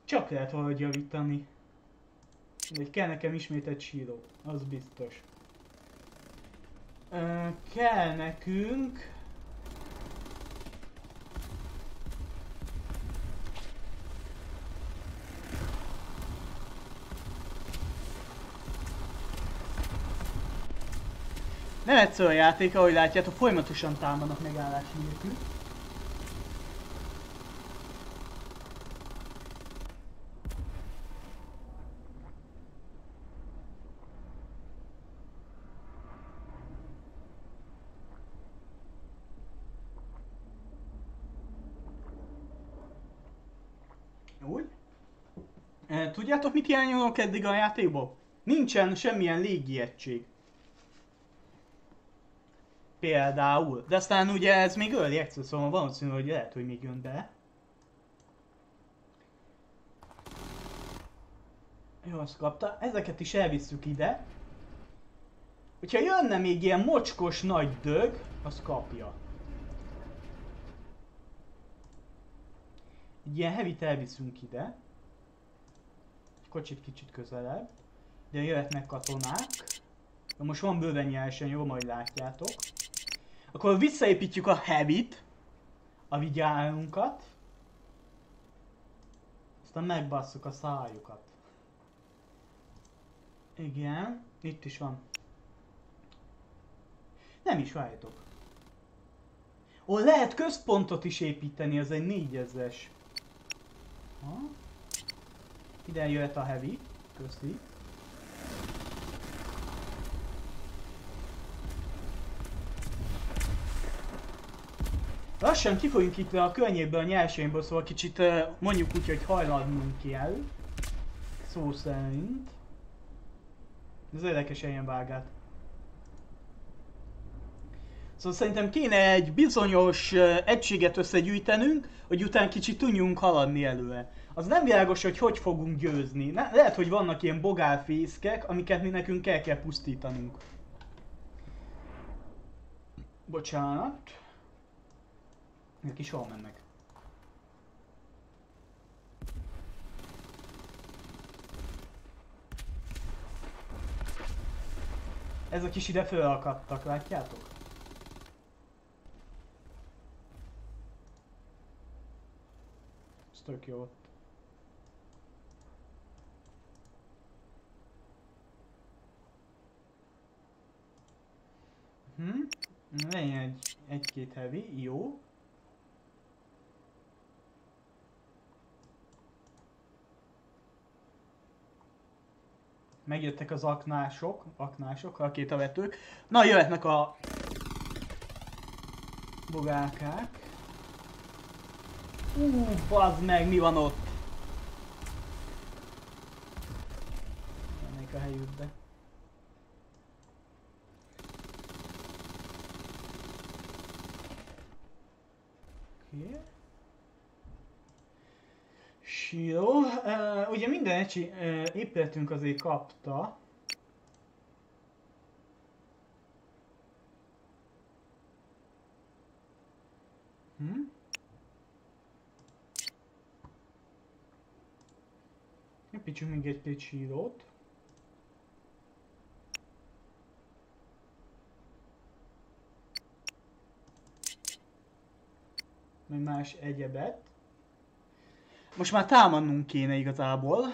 Csak lehet valahogy javítani. De kell nekem ismét egy síró, az biztos. Ö, kell nekünk... Nem egyszerű a játék, ahogy látjátok, folyamatosan támadnak megállás nélkül. Úgy? Tudjátok mit hiányolok eddig a játékból? Nincsen semmilyen légi egység. Például. De aztán ugye ez még early access, szóval valószínű, hogy lehet, hogy még jön be. Jó, azt kapta. Ezeket is elvisszük ide. Hogyha jönne még ilyen mocskos nagy dög, az kapja. Egy ilyen heavy elviszünk ide. Egy kocsit kicsit közelebb. De jöhetnek katonák. De most van bőven nyerseny, jó, majd látjátok. Akkor visszaépítjük a heavy a vigyárunkat. Aztán megbasszuk a szájukat. Igen, itt is van. Nem is várjatok. Ó, lehet központot is építeni, ez egy 4000-es. Ha? Ide jöhet a heavy, köszi. Lassan ki itt a környékből a nyersényből, szóval kicsit uh, mondjuk úgy, hogy hajladnunk kell. Szó szerint. Ez érdekes ilyen vágát. Szóval szerintem kéne egy bizonyos uh, egységet összegyűjtenünk, hogy utána kicsit tudjunk haladni előre. Az nem világos, hogy hogy fogunk győzni. Ne, lehet, hogy vannak ilyen bogálfészkek, amiket mi nekünk el kell pusztítanunk. Bocsánat. Ők is hol mennek? Ezek is ide fölakadtak, látjátok? Ez tök jó ott. Hm? Legyen egy, egy-két heavy, jó. Megjöttek az aknások, aknások, rakétavetők. Na, jöhetnek a bogálkák. Ú, bazd meg, mi van ott? Mennék a helyükbe. Jó, uh, ugye minden egység, uh, épületünk azért kapta. Hm? Építsünk még egy-két sírót. Meg más egyebet. Most már támadnunk kéne igazából.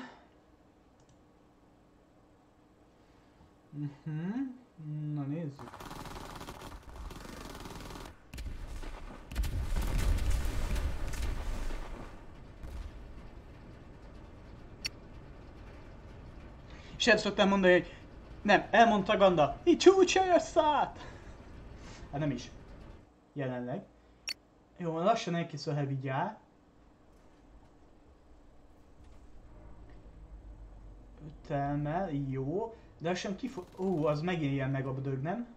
Uh-huh. Na nézzük. És ezt szoktam mondani, hogy nem, elmondta Ganda, így csúcsa jössz át! Hát nem is. Jelenleg. Jó, lassan elkészül a heavy gyár. Telmel, jó. De sem kifog... Ó, az megint ilyen megabdög, nem?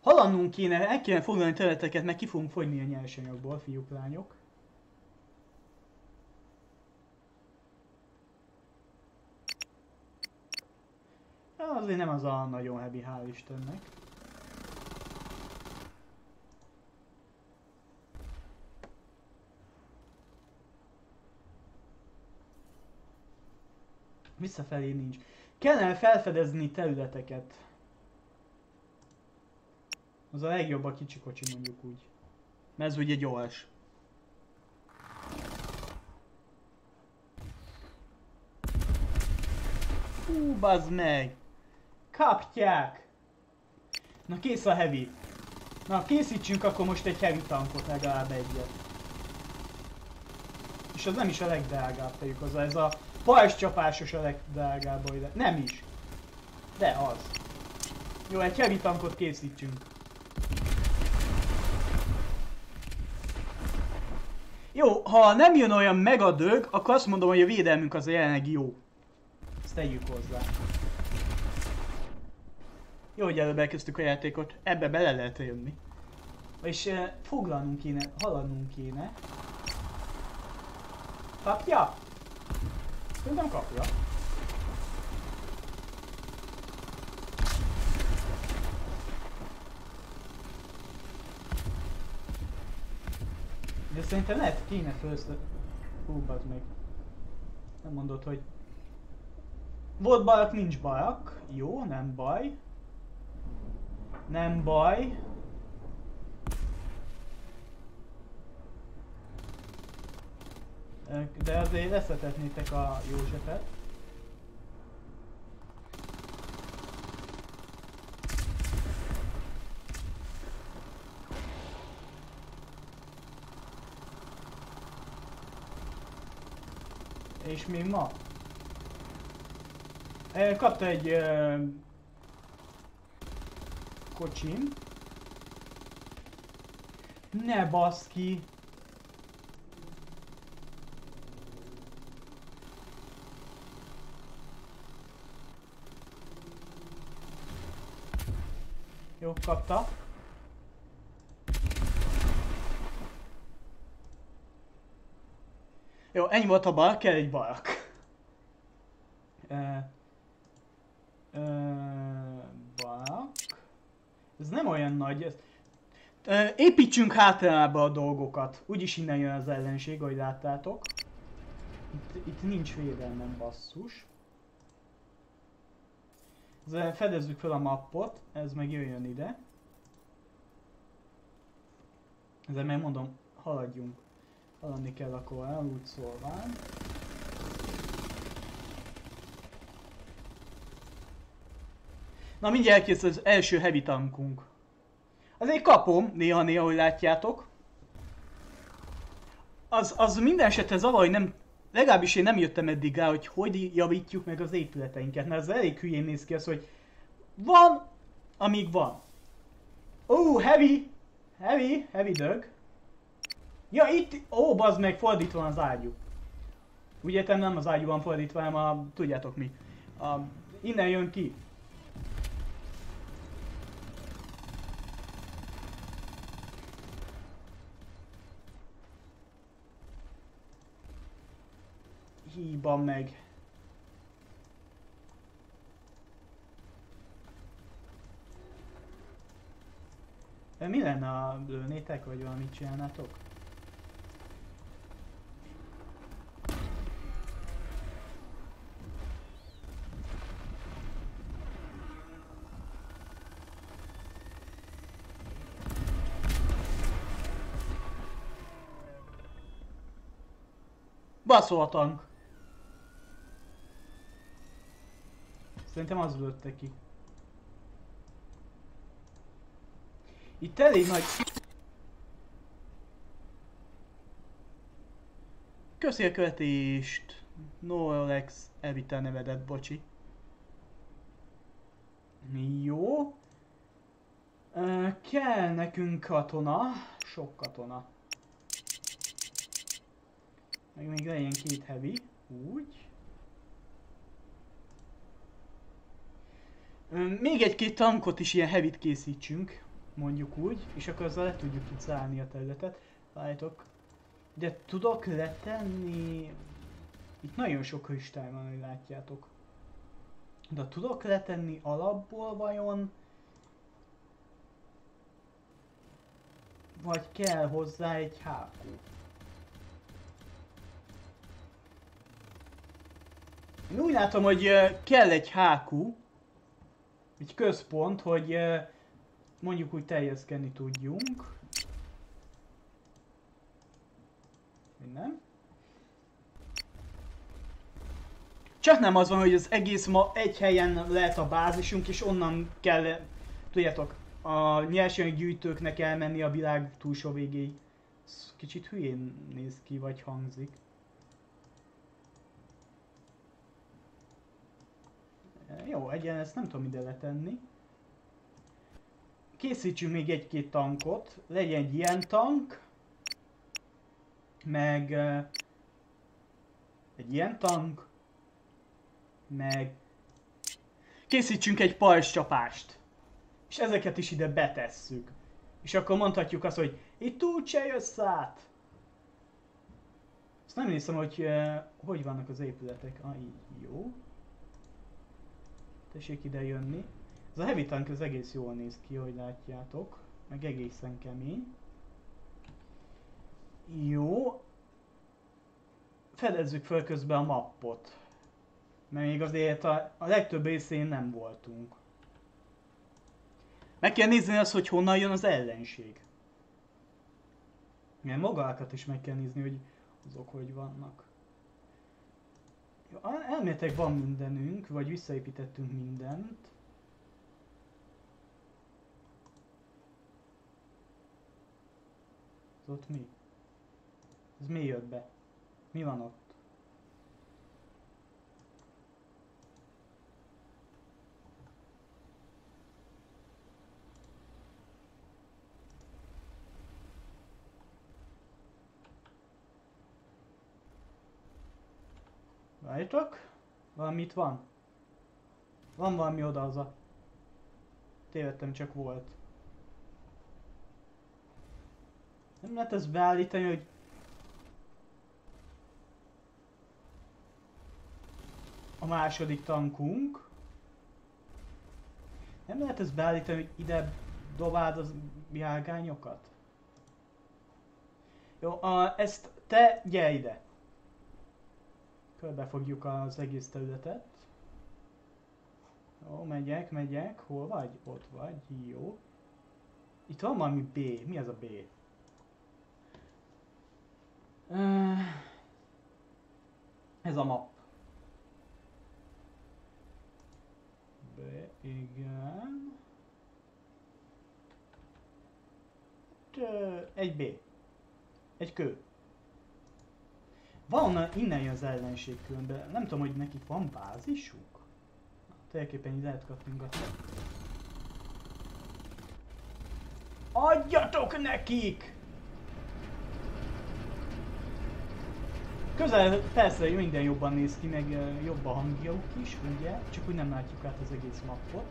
Haladnunk kéne, el kéne foglalni területeket, meg ki fogunk fogyni a nyersanyagból, fiúk, lányok. Azért nem az a nagyon heavy, hál' Istennek. Visszafelé nincs. Kellene felfedezni területeket. Az a legjobb a kicsi kocsi mondjuk úgy. Mert ez ugye gyors. Hú, bazd meg! Kapják! Na kész a heavy. Na készítsünk akkor most egy heavy tankot, legalább egyet. És az nem is a legdrágább tegyük az. ez a pajzscsapásos a legdrágább, ide. Nem is. De az. Jó, egy heavy tankot készítsünk. Jó, ha nem jön olyan megadög, akkor azt mondom, hogy a védelmünk az jelenleg jó. Ezt tegyük hozzá. Jó, hogy előbb elkezdtük a játékot. Ebbe bele lehet jönni. És uh, foglalnunk kéne, haladnunk kéne. Kapja? Szerintem kapja. De szerintem lehet kéne fölszle... Hú, bazd meg. Nem mondod, hogy... Volt barak, nincs barak. Jó, nem baj. Nem baj. De azért leszetetnétek a Józsefet. És még ma. Kapta egy uh, kocsim. Ne baszki! Jó, kapta. Jó, ennyi volt a bal, kell egy barak. Uh, uh, barak. Ez nem olyan nagy. Ez... Uh, építsünk hátrába a dolgokat. Úgyis innen jön az ellenség, ahogy láttátok. Itt, itt nincs védelmem, basszus. Ezzel fedezzük fel a mappot, ez meg jöjjön ide. Ezzel megmondom, haladjunk. Haladni kell akkor el, úgy szólván. Na mindjárt kész az első heavy tankunk. Azért kapom, néha-néha, hogy látjátok. Az, az minden esetre zavar, hogy nem legalábbis én nem jöttem eddig rá, hogy hogy javítjuk meg az épületeinket, mert ez elég hülyén néz ki az, hogy van, amíg van. Ó, oh, heavy! Heavy, heavy dög. Ja, itt, ó, oh, bazd meg, fordítva van az ágyú. Úgy nem az ágyú van fordítva, hanem a, tudjátok mi. A, innen jön ki. Híban meg. Mi lenne, a lőnétek, vagy valamit csinálnátok? Baszol a tank. Szerintem az lőtte ki. Itt elég nagy... Köszi a követést! Nolex Evita nevedet, bocsi. Jó. Uh, kell nekünk katona. Sok katona. Meg még legyen két heavy. Úgy. Még egy-két tankot is ilyen heavy készítsünk mondjuk úgy, és akkor azzal le tudjuk itt szállni a területet. Várjátok, de tudok letenni... Itt nagyon sok kristály van, hogy látjátok. De tudok letenni alapból vajon? Vagy kell hozzá egy hákú? Én úgy látom, hogy kell egy hákú, egy központ, hogy mondjuk úgy teljeszkedni tudjunk. Minden. Csak nem az van, hogy az egész ma egy helyen lehet a bázisunk, és onnan kell, tudjátok, a nyersanyaggyűjtőknek elmenni a világ túlsó végéig. Kicsit hülyén néz ki, vagy hangzik. Jó, egyen ezt nem tudom ide letenni. Készítsünk még egy-két tankot. Legyen egy ilyen tank. Meg... Egy ilyen tank. Meg... Készítsünk egy csapást. És ezeket is ide betesszük. És akkor mondhatjuk azt, hogy itt úgy se jössz át. Azt nem hiszem, hogy hogy vannak az épületek. Ah, így jó. Tessék ide jönni. Ez a heavy tank az egész jól néz ki, hogy látjátok. Meg egészen kemény. Jó. Fedezzük fel közben a mappot. Mert még azért a, a legtöbb részén nem voltunk. Meg kell nézni azt, hogy honnan jön az ellenség. Milyen magákat is meg kell nézni, hogy azok hogy vannak. Elméletek van mindenünk, vagy visszaépítettünk mindent. Ez ott mi? Ez mi jött be? Mi van ott? Várjatok? Valamit van? Van valami odahaza. Tévedtem, csak volt. Nem lehet ezt beállítani, hogy... A második tankunk. Nem lehet ezt beállítani, hogy ide dobáld az járgányokat? Jó, a, ezt te gyere ide. Körbefogjuk az egész területet. Jó, megyek, megyek. Hol vagy? Ott vagy. Jó. Itt van valami B. Mi az a B? Ez a map. B, igen. Egy B. Egy kő. Van, innen jön az ellenség különben. Nem tudom, hogy nekik van bázisuk? Tulajdonképpen így lehet kattingatni. Adjatok nekik! Közel persze minden jobban néz ki, meg jobb a hangjuk is, ugye? Csak úgy nem látjuk át az egész mappot.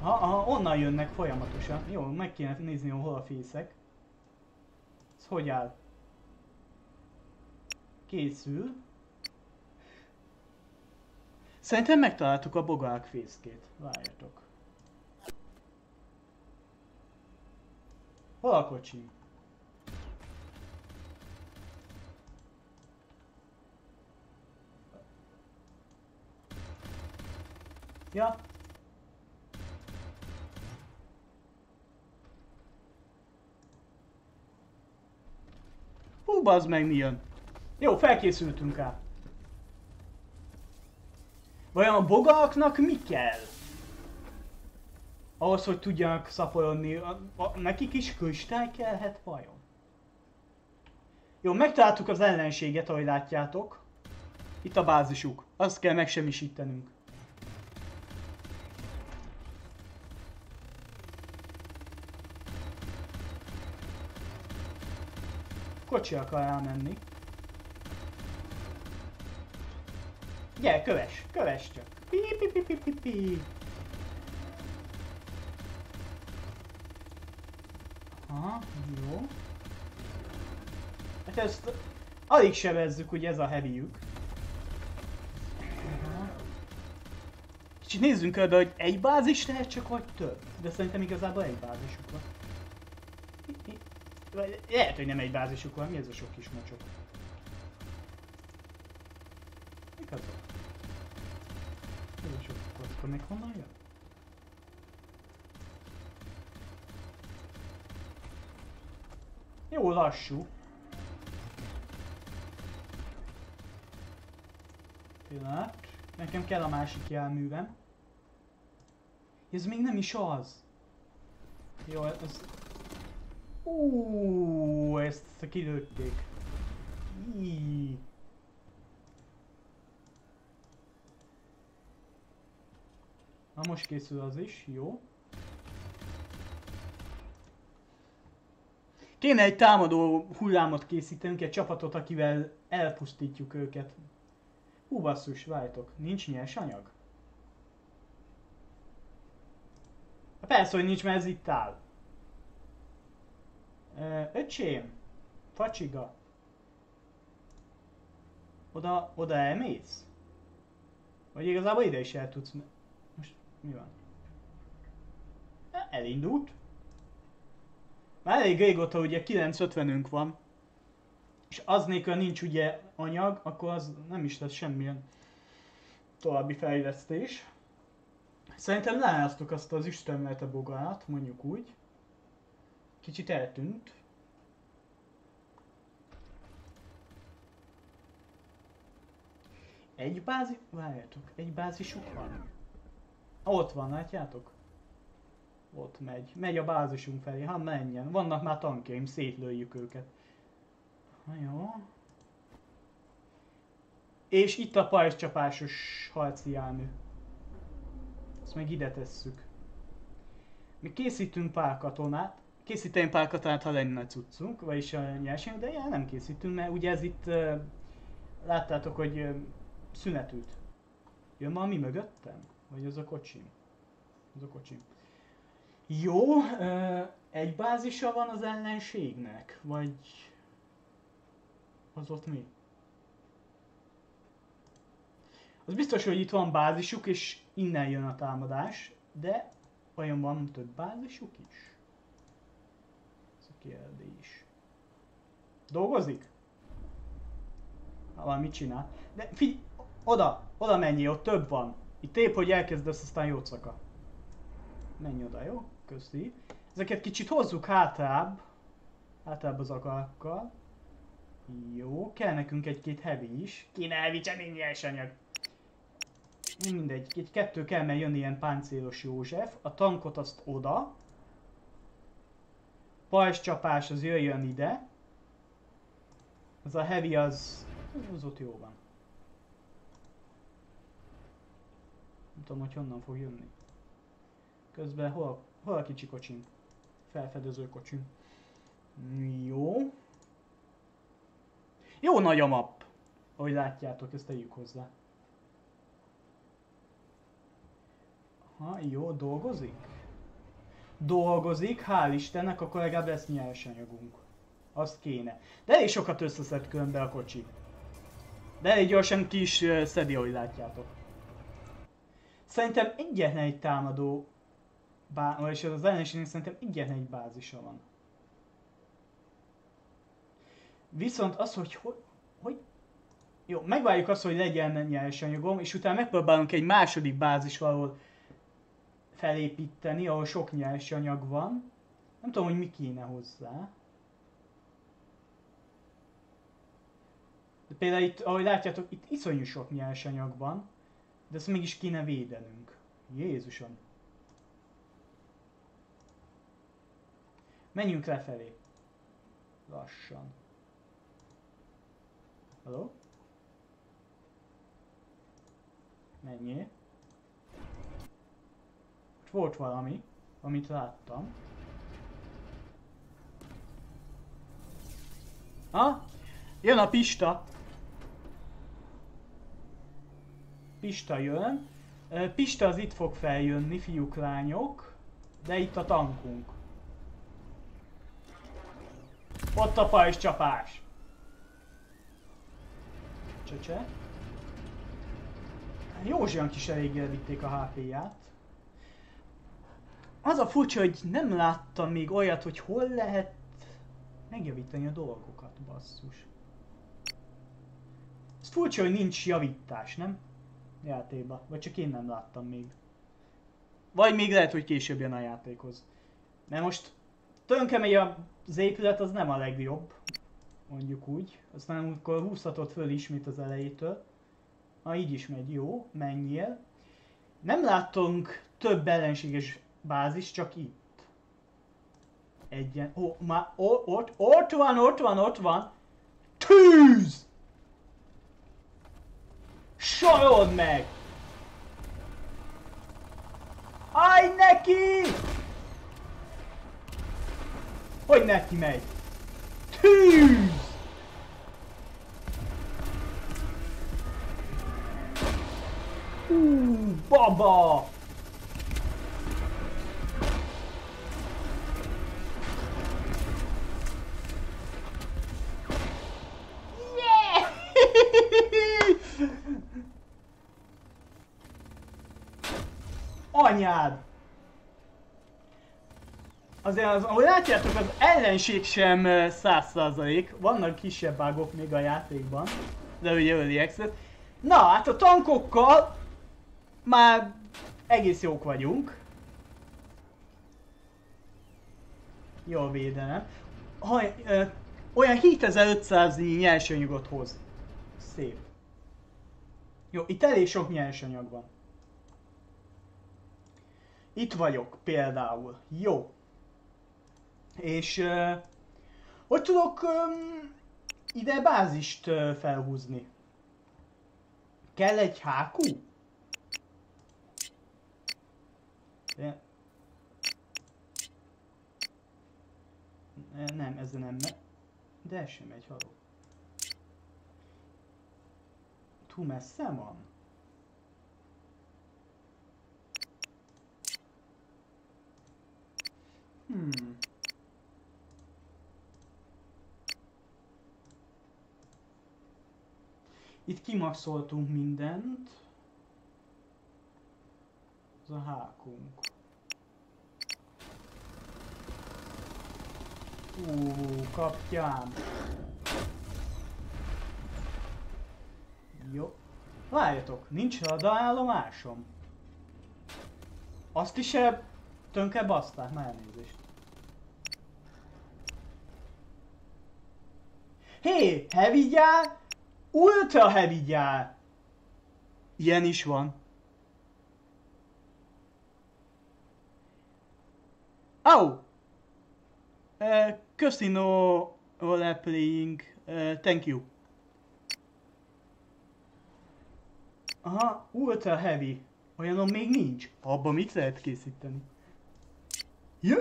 Ha, ha onnan jönnek folyamatosan. Jó, meg kéne nézni, hol a fészek. Ez hogy áll? Készül. Szerintem megtaláltuk a bogák fészkét. Várjatok. Hol a kocsi? Ja. Hú, bazd meg mi jön. Jó, felkészültünk rá. Vajon a bogalaknak mi kell? Ahhoz, hogy tudjanak szaporodni, a, a, nekik is kristály kellhet vajon? Jó, megtaláltuk az ellenséget, ahogy látjátok. Itt a bázisuk. Azt kell megsemmisítenünk. Kocsi akar elmenni. Gyere, köves, köves csak. Pi, pi, pi, pi, pi, pi. Aha, jó. Hát ezt alig sebezzük, ugye ez a heavyjük. Kicsit nézzünk körbe, hogy egy bázis lehet csak, vagy több. De szerintem igazából egy bázisuk van. Lehet, hogy nem egy bázisuk van. Mi ez a sok kis mocsok? Ez a sok kocka meg honnan jön? Jó lassú. Pillanat. Nekem kell a másik járművem. Ez még nem is az. Jó, ez... Úúúú, ezt kilőtték. Íííí. Na most készül az is, jó. Kéne egy támadó hullámot készítenünk, egy csapatot, akivel elpusztítjuk őket. Hú basszus, várjatok, nincs nyersanyag? Persze, hogy nincs, mert ez itt áll. Öcsém, facsiga. Oda, oda elmész? Vagy igazából ide is el tudsz mi van? Elindult. Már elég régóta ugye 950-ünk van. És az nélkül nincs ugye anyag, akkor az nem is lesz semmilyen további fejlesztés. Szerintem leáztuk azt az istenmelte bogát, mondjuk úgy. Kicsit eltűnt. Egy bázis... Várjátok, egy bázisuk van. Ott van, látjátok? Ott megy. Megy a bázisunk felé. Ha menjen. Vannak már tankjaim, szétlőjük őket. Ha jó. És itt a pajzscsapásos harci jármű. Ezt meg ide tesszük. Mi készítünk pár katonát. Készíteni pár katonát, ha lenne cuccunk, vagyis a nyersanyag, de ilyen nem készítünk, mert ugye ez itt láttátok, hogy szünetült. Jön valami mögöttem? Vagy az a kocsim? Az a kocsim. Jó, egy bázisa van az ellenségnek, vagy az ott mi? Az biztos, hogy itt van bázisuk, és innen jön a támadás, de vajon van több bázisuk is? Ez a kérdés. Dolgozik? Ha valamit csinál. De figy, oda, oda menjél, ott több van. Itt épp, hogy elkezdesz, aztán jócaka. Menj oda, jó? Köszi. Ezeket kicsit hozzuk hátrább. Hátrább az akakkal. Jó, kell nekünk egy-két heavy is. Kéne heavy, csak nincs nyersanyag. Mindegy, egy kettő kell, mert jön ilyen páncélos József. A tankot azt oda. Pajzscsapás az jöjjön ide. Az a heavy az... Az ott jó van. Tudom, hogy honnan fog jönni. Közben hol, hol a kicsi kocsim? Felfedező kocsim. Jó. Jó nagy a map. Ahogy látjátok, ezt tegyük hozzá. Ha, jó, dolgozik? Dolgozik, hál' Istennek, akkor legalább lesz nyersanyagunk. Azt kéne. De elég sokat összeszed különben a kocsi. De elég gyorsan ki is szedi, ahogy látjátok. Szerintem egyetlen egy támadó bá... vagyis az ellenségnek szerintem egyetlen egy bázisa van. Viszont az, hogy hogy... hogy jó, megvárjuk azt, hogy legyen nyersanyagom, és utána megpróbálunk egy második bázis valahol felépíteni, ahol sok nyersanyag van. Nem tudom, hogy mi kéne hozzá. De például itt, ahogy látjátok, itt iszonyú sok nyersanyag van, de ezt mégis kéne védenünk. Jézusom. Menjünk lefelé. Lassan. Hello? Menjél. Ott volt valami, amit láttam. Ha? Jön a Pista. Pista jön. Pista az itt fog feljönni, fiúk, lányok. De itt a tankunk. Ott a pajzs csapás. Csöcse. Józsian kis eléggé vitték a HP-ját. Az a furcsa, hogy nem láttam még olyat, hogy hol lehet megjavítani a dolgokat, basszus. Ez furcsa, hogy nincs javítás, nem? Játékba. Vagy csak én nem láttam még. Vagy még lehet, hogy később jön a játékhoz. Mert most tönkre megy az épület, az nem a legjobb. Mondjuk úgy. Aztán amikor húzhatod föl ismét az elejétől. Ha így is megy, jó, menjél. Nem láttunk több ellenséges bázis, csak itt. Egyen, ó, már, ó, ott, ott van, ott van, ott van. Tűz! Sarold meg! Állj neki! Hogy neki megy? Tűz! Ú, baba! Anyád! Azért, az, ahogy látjátok, az ellenség sem ö, 100%, vannak kisebb bugok még a játékban, de ugye early access. Na, hát a tankokkal már egész jók vagyunk. Jó védelem. Ha, ö, olyan 7500 nyersanyagot hoz. Szép. Jó, itt elég sok nyersanyag van. Itt vagyok például. Jó. És uh, hogy tudok um, ide bázist uh, felhúzni? Kell egy hákú? De... Ne- Nem, ez nem megy. De ez sem megy, haló. Túl messze van? Hmm. Itt kimaxoltunk mindent. Ez a hákunk. Ú, kapjám. Jó. Várjatok, nincs radarállomásom. Azt is -e tönkre baszták, már elnézést. Hé, heavy gyár, ultra heavy gyár. Ilyen is van. Au! Uh, casino role playing, uh, thank you. Aha, ultra heavy. Olyanom még nincs. Abba mit lehet készíteni? Ja!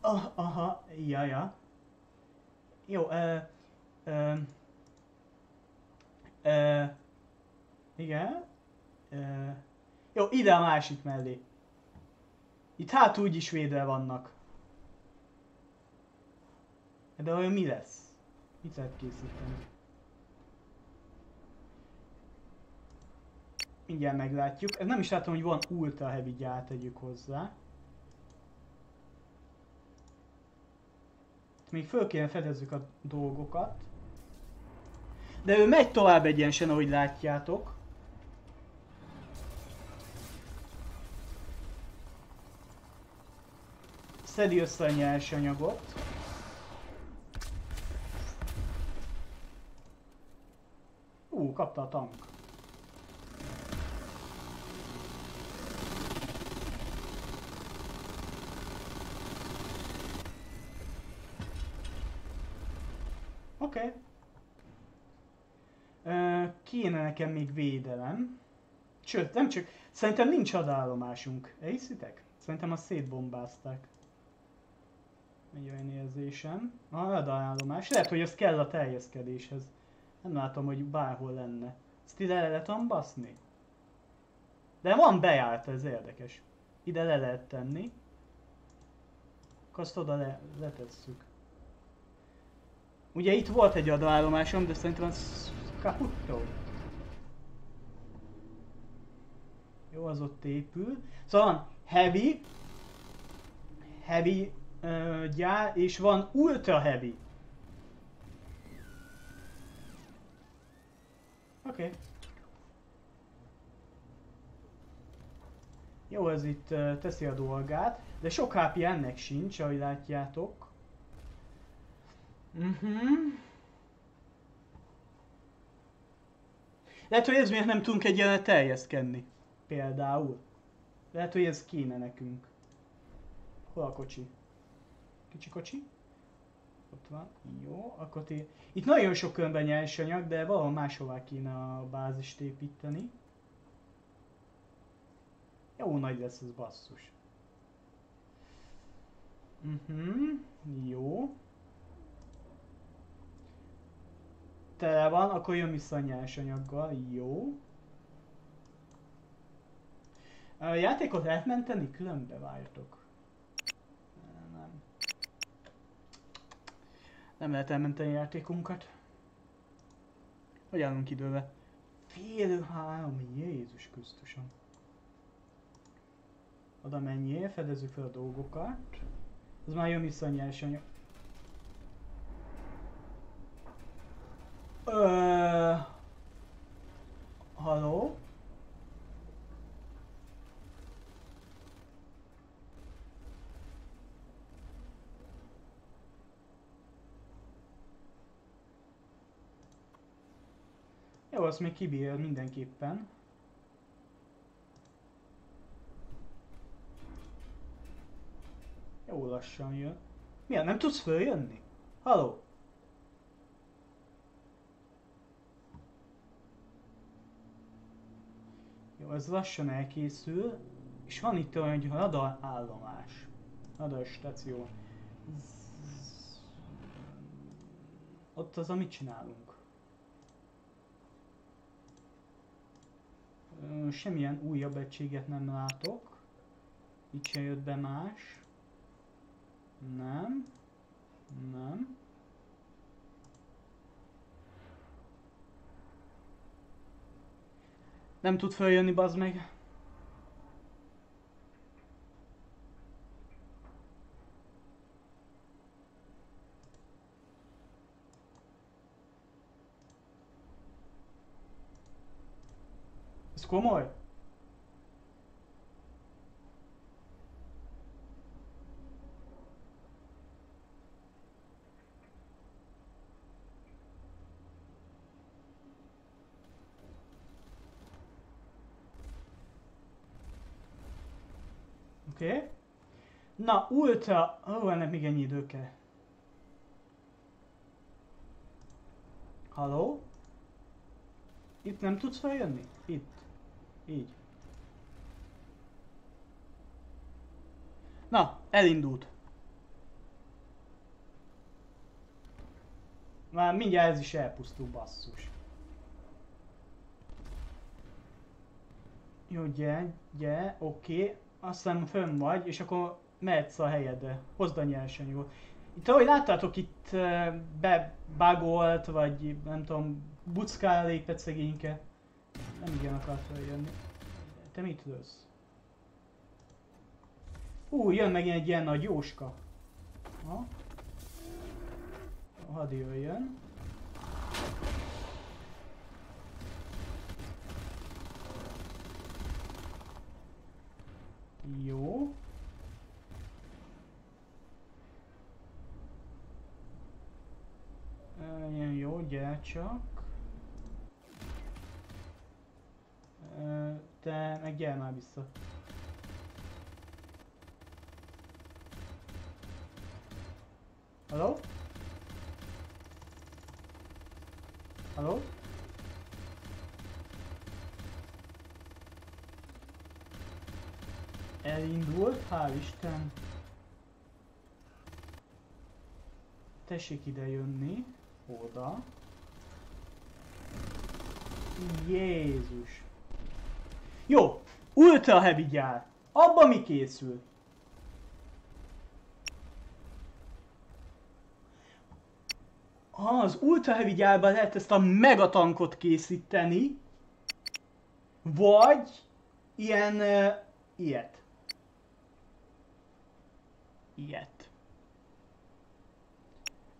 Ah, aha, ja, ja. Jó, ö... Ö... Ö... Igen. Ö... Jó, ide a másik mellé. Itt hát úgy is védve vannak. De olyan mi lesz? Mit lehet készíteni? Mindjárt meglátjuk. Ez nem is látom, hogy van ultra heavy gyár, tegyük hozzá. Még föl kéne fedezzük a dolgokat. De ő megy tovább egyenesen, ahogy látjátok. Szedi össze a nyersanyagot. Ú, kapta a tank. Oké. Okay. Uh, kéne nekem még védelem. Sőt, nem csak... Szerintem nincs adállomásunk. Elhiszitek? Szerintem azt szétbombázták. Egy olyan érzésem. A adállomás. Lehet, hogy ez kell a terjeszkedéshez. Nem látom, hogy bárhol lenne. Ezt ide le lehet baszni? De van bejárt, ez érdekes. Ide le lehet tenni. Akkor azt oda le, letesszük. Ugye itt volt egy adóállomásom, de szerintem az kaputto. Jó, az ott épül. Szóval van heavy, heavy uh, gyár, és van ultra heavy. Oké. Okay. Jó, ez itt uh, teszi a dolgát, de sok HP ennek sincs, ahogy látjátok. Mhm. Lehet, hogy ez miért nem tudunk egy jelenet terjeszkedni. Például. Lehet, hogy ez kéne nekünk. Hol a kocsi? Kicsi kocsi? Ott van. Jó, akkor ti... Itt nagyon sok önben nyersanyag, de valahol máshová kéne a bázist építeni. Jó nagy lesz ez basszus. Mhm, jó. Tele van, akkor jön vissza a nyersanyaggal, jó. A játékot lehet menteni? Különbe várjatok. Nem. Nem lehet elmenteni a játékunkat. Hogy állunk időbe? Fél három, Jézus Krisztusom. Oda menjél, fedezzük fel a dolgokat. Ez már jön vissza a nyersanyag. Ö... Haló? Jó, azt még kibír mindenképpen. Jó lassan jön. Miért nem tudsz följönni? Haló? Jó, ez lassan elkészül. És van itt olyan, hogy radar állomás. Radar stáció. Ott az, amit csinálunk. Ö, Semmilyen újabb egységet nem látok. Itt se jött be más. Nem. Nem. Nem tud följönni, bazd meg. Komoly? Oké. Okay. Na, ultra... Ó, oh, ennek még ennyi idő kell. Halló? Itt nem tudsz feljönni? Itt. Így. Na, elindult. Már mindjárt ez is elpusztul, basszus. Jó, gyere, gyere, oké. Aztán fönn vagy, és akkor mehetsz a helyedre. Hozd a nyersanyagot. Itt ahogy láttátok, itt uh, bebagolt, vagy nem tudom, buckál lépett szegényke. Nem igen akart feljönni. Te mit lősz? Hú, jön megint egy ilyen nagy jóska. Ha? Hadd jöjjön. Jó. Ilyen jó, gyere csak. Ö, Te meg gyere már vissza. Hello? Hello? Elindult, hál' Isten. Tessék ide jönni. Oda. Jézus. Jó, Ultra Heavy gyár. Abba mi készül? Az Ultra Heavy gyárban lehet ezt a megatankot készíteni. Vagy ilyen uh, ilyet. Ilyet.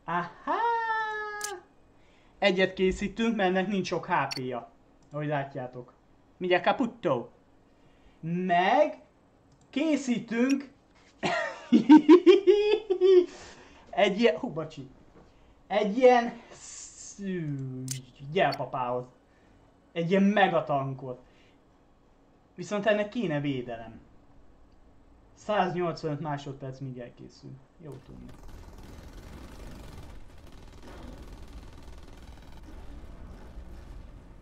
Aha! Egyet készítünk, mert ennek nincs sok HP-ja. Ahogy látjátok. Mindjárt caputto. Meg készítünk egy ilyen, hú, bacsi. Egy ilyen szű, gyerpapához. Egy ilyen megatankot. Viszont ennek kéne védelem. 185 másodperc mindjárt készül. Jó tudni.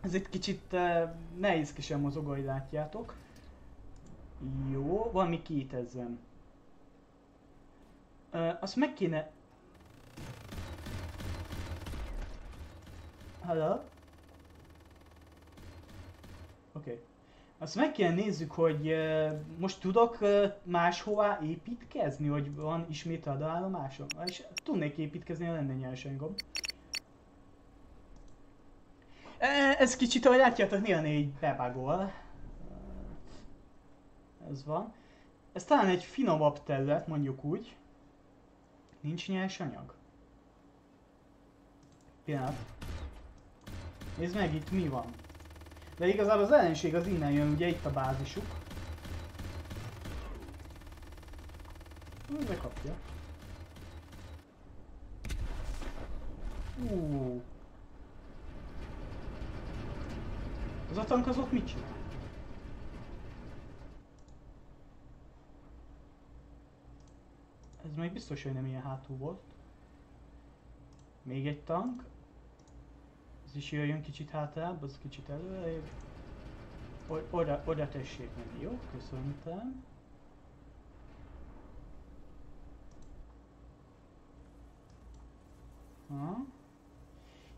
Ez egy kicsit uh, nehézkesen mozog, ahogy látjátok. Jó, valami kétezzem. Uh, azt meg kéne... Hello? Oké. Okay. Azt meg kéne nézzük, hogy uh, most tudok uh, máshová építkezni, hogy van ismét radállomásom? És tudnék építkezni, ha lenne nyersengom. Ez kicsit, ahogy látjátok, néha így bebagol. Ez van. Ez talán egy finomabb terület, mondjuk úgy. Nincs nyersanyag? Pillanat. Nézd meg itt mi van. De igazából az ellenség az innen jön, ugye itt a bázisuk. Bekapja. Uh. Az a tank az ott mit csinál? Ez még biztos, hogy nem ilyen hátul volt. Még egy tank. Ez is jöjjön kicsit hátrább, az kicsit előre. Oda, oda tessék meg, jó? Köszöntem. Ha.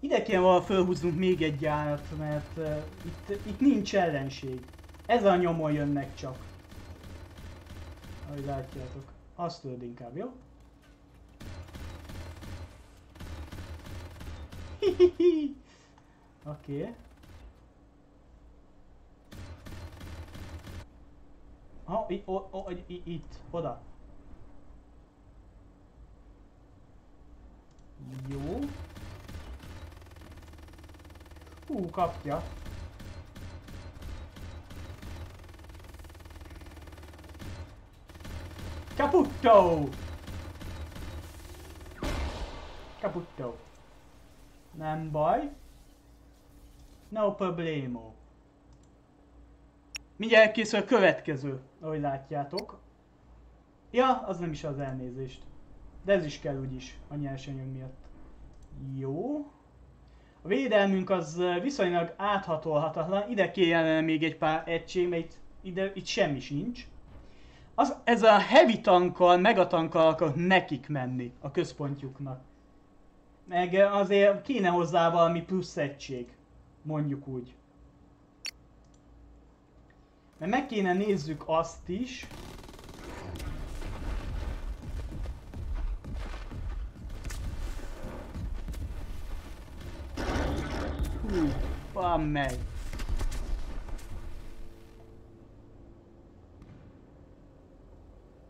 Ide kell valahogy felhúznunk még egy gyárat, mert uh, itt, itt nincs ellenség. Ez a nyomon jönnek csak. Ahogy látjátok. Azt tudod inkább, jó? Oké. Okay. Ha, i, o, o, itt, oda. Jó. Hú, kapja. Caputto! Caputto. Nem baj. No problemo. Mindjárt készül a következő, ahogy látjátok. Ja, az nem is az elnézést. De ez is kell úgyis, a nyersanyag miatt. Jó. A védelmünk az viszonylag áthatolhatatlan, ide kéne még egy pár egység, mert ide, itt semmi sincs. Az, ez a heavy tankkal, megatankkal akar nekik menni a központjuknak. Meg azért kéne hozzá valami plusz egység, mondjuk úgy. Mert meg kéne nézzük azt is, Hú, meg.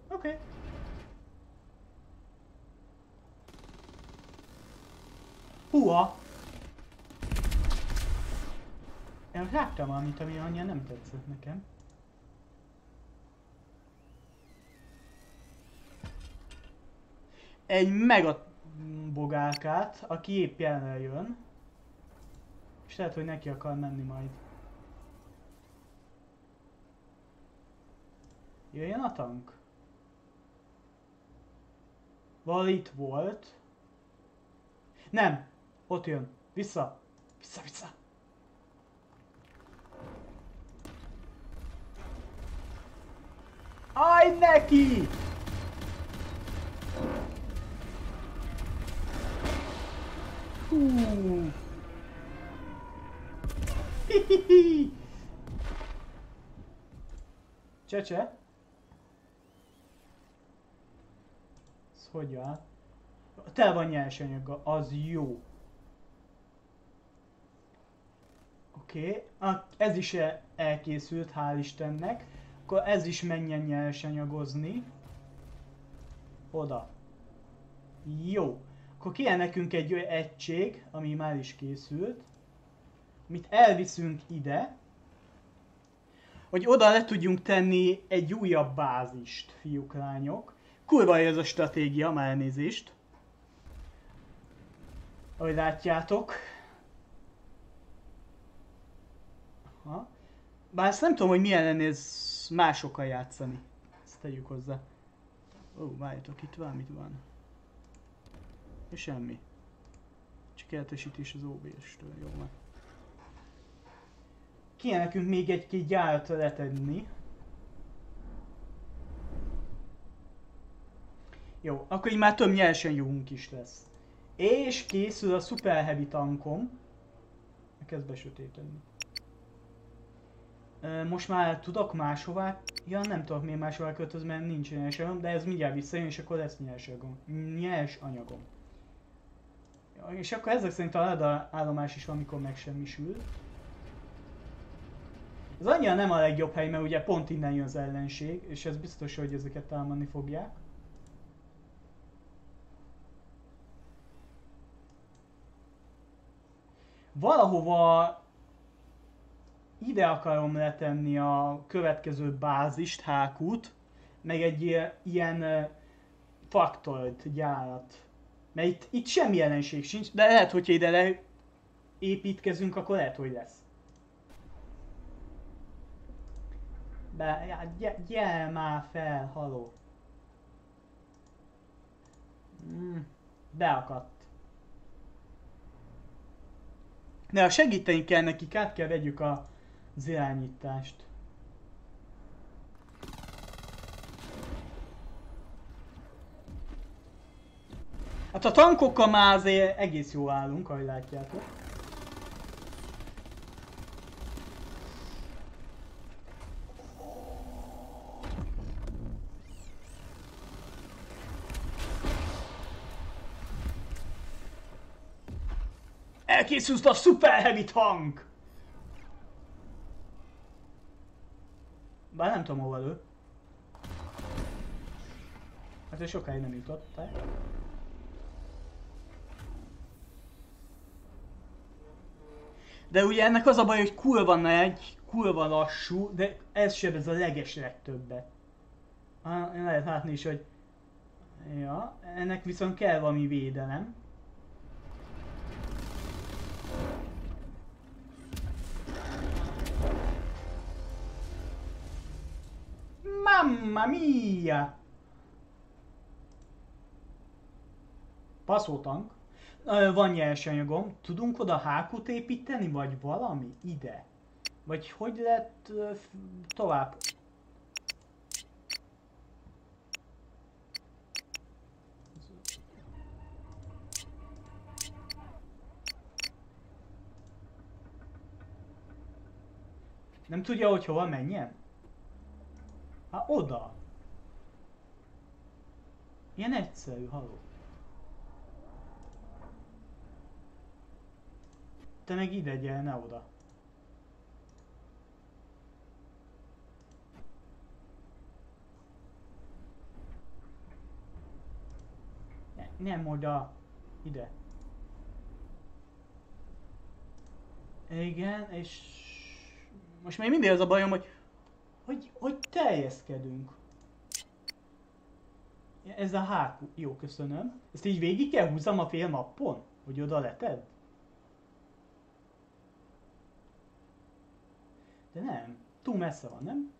Oké. Okay. Húha! Én láttam valamit, ami annyira nem tetszett nekem. Egy mega aki épp jelenre jön. És lehet, hogy neki akar menni majd. Jöjjön a tank. Val itt volt. Nem! Ott jön. Vissza! Vissza, vissza! Aj neki! Hú! Csecse? Ez hogy áll? Tel van nyersanyaggal, az jó. Oké, okay. ez is elkészült, hál' Istennek. Akkor ez is menjen nyersanyagozni. Oda. Jó. Akkor kéne nekünk egy egység, ami már is készült amit elviszünk ide, hogy oda le tudjunk tenni egy újabb bázist, fiúk, lányok. Kurva ez a stratégia, már elnézést. Ahogy látjátok. Ha? Bár ezt nem tudom, hogy milyen lenne ez másokkal játszani. Ezt tegyük hozzá. Ó, várjatok, itt valamit van. És semmi. Csak eltesítés az OBS-től, jó van. Kéne nekünk még egy-két gyárat letenni. Jó, akkor így már több nyersanyagunk is lesz. És készül a Super Heavy tankom. Kezd besötétedni. Most már tudok máshová... Ja, nem tudok még máshová költözni, mert nincs nyersanyagom, de ez mindjárt visszajön, és akkor lesz nyersanyagom. Nyers anyagom. Ja, és akkor ezek szerint a állomás is valamikor megsemmisül. Ez annyira nem a legjobb hely, mert ugye pont innen jön az ellenség, és ez biztos, hogy ezeket támadni fogják. Valahova ide akarom letenni a következő bázist, hákút, meg egy ilyen, faktolt gyárat. Mert itt, itt semmi ellenség sincs, de lehet, hogyha ide építkezünk, akkor lehet, hogy lesz. Be, gyere már fel, haló. Mm, beakadt. De ha segíteni kell nekik, át kell vegyük a, az irányítást. Hát a tankokkal már azért egész jó állunk, ahogy látjátok. Elkészült a Super Heavy tank! Bár nem tudom hova lő. Hát ő sokáig nem jutott, te? De ugye ennek az a baj, hogy kurva nagy, kurva lassú, de ez sem ez a leges legtöbbet. Lehet látni is, hogy... Ja, ennek viszont kell valami védelem. Mamma mia! Passzótank. Van nyersanyagom. Tudunk oda hákut építeni, vagy valami? Ide. Vagy hogy f- tovább? Nem tudja, hogy hova menjen? Hát oda. Ilyen egyszerű, haló. Te meg ide gyere, ne oda. Ne, nem oda. Ide. Igen, és most még mindig az a bajom, hogy hogy, hogy teljeszkedünk. Ez a hákú. Jó, köszönöm. Ezt így végig kell húzzam a fél mappon? Hogy oda leted? De nem. Túl messze van, nem?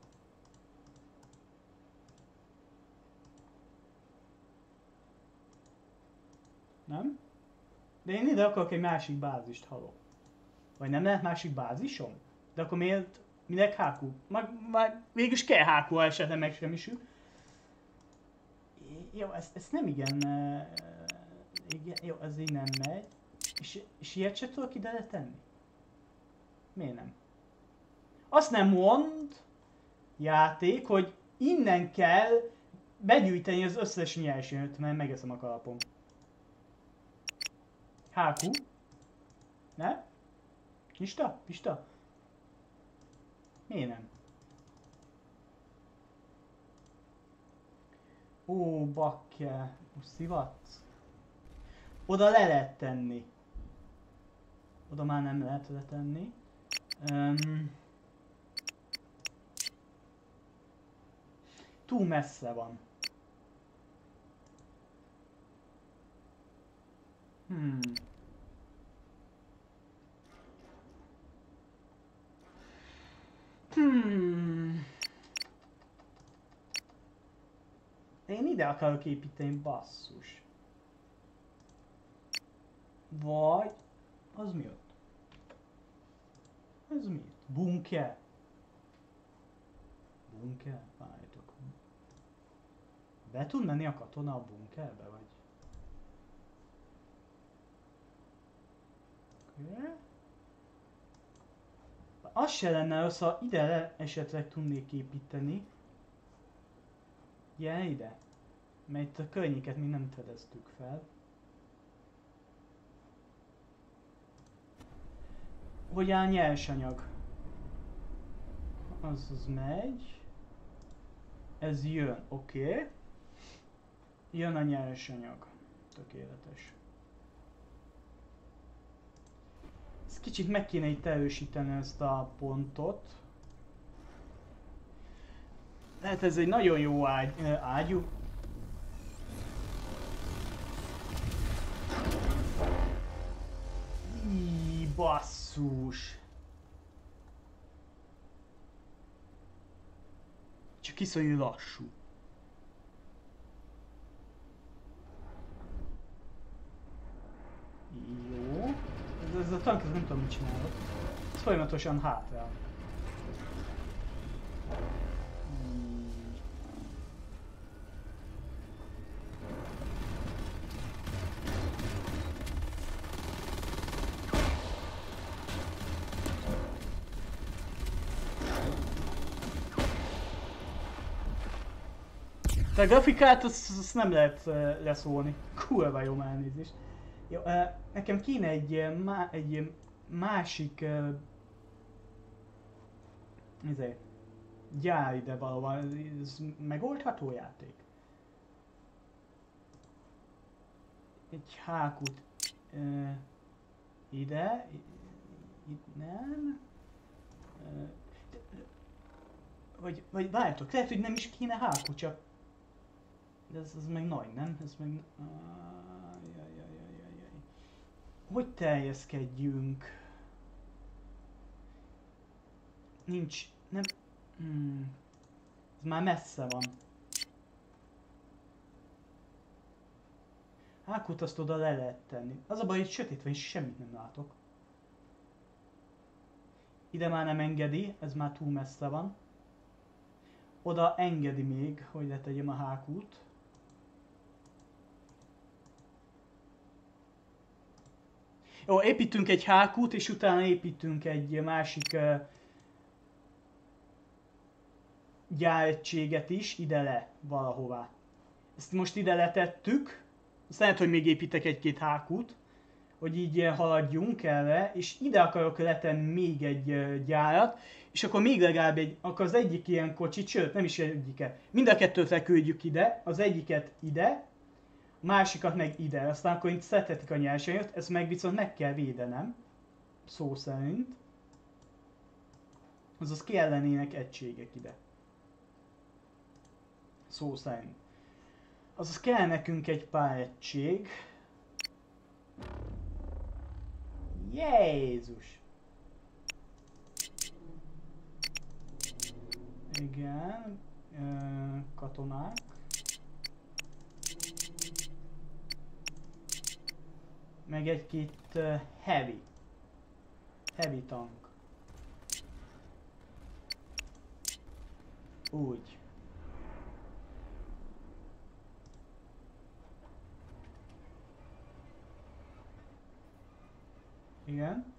Nem? De én ide akarok egy másik bázist, haló. Vagy nem lehet másik bázisom? De akkor miért, minek hákú? Meg, meg végülis kell hákú, ha esetleg megsemmisül. Jó, ezt, ezt nem igen, uh, igen, jó, ez így nem megy. És, és ilyet se tudok ide letenni? Miért nem? Azt nem mond, játék, hogy innen kell begyűjteni az összes nyersanyagot, mert megeszem a kalapom. Hákú? Ne? Pista? Pista? Miért nem? Ó, bakke. Most szivatsz? Oda le lehet tenni. Oda már nem lehet letenni. Um, túl messze van. Hmm. Hmm. Én ide akarok építeni, basszus. Vagy... Az mi ott? Ez mi ott? Bunker. Bunker? Várjatok. Be tud menni a katona a bunkerbe, vagy? Oké. Okay. Az se lenne rossz, ha ide le esetleg tudnék építeni. Ilyen ide. Mert itt a környéket még nem fedeztük fel. Hogy áll nyersanyag? Az, az megy. Ez jön, oké. Okay. Jön a nyersanyag. Tökéletes. Kicsit meg kéne itt erősíteni ezt a pontot. Hát ez egy nagyon jó ágy, ágyú. Íj, basszus. Csak iszonyú lassú. Jó. Ez, ez a tank, nem tudom mit csinálok. Ez folyamatosan hátra. A grafikát azt, azt nem lehet uh, leszólni. Kurva jó elnézést. Jó, uh, nekem kéne egy, uh, má, egy uh, másik uh, izé, gyár ide valahol. Ez megoldható játék? Egy hákút uh, ide, itt nem. Uh, vagy, vagy várjátok, lehet, hogy nem is kéne hákú, csak de ez, ez meg nagy, nem? Ez meg... Ajajajajajaj. Hogy terjeszkedjünk? Nincs... Nem... Hmm. Ez már messze van. Hákut azt oda le lehet tenni. Az a baj, hogy sötét van és semmit nem látok. Ide már nem engedi, ez már túl messze van. Oda engedi még, hogy letegyem a hákút. Jó, építünk egy hákút, és utána építünk egy másik uh, gyáregységet is ide le valahová. Ezt most ide letettük, azt lehet, hogy még építek egy-két hákút, hogy így haladjunk erre, és ide akarok letenni még egy gyárat, és akkor még legalább egy, akkor az egyik ilyen kocsit, sőt nem is egyike, mind a kettőt leküldjük ide, az egyiket ide, másikat meg ide, aztán akkor itt szetetik a nyersanyagot, ezt meg viszont meg kell védenem, szó szerint. Azaz kellenének egységek ide. Szó szerint. Azaz kell nekünk egy pár egység. Jézus! Igen, katonák. Meg egy-két uh, heavy. Heavy tank. Úgy. Igen.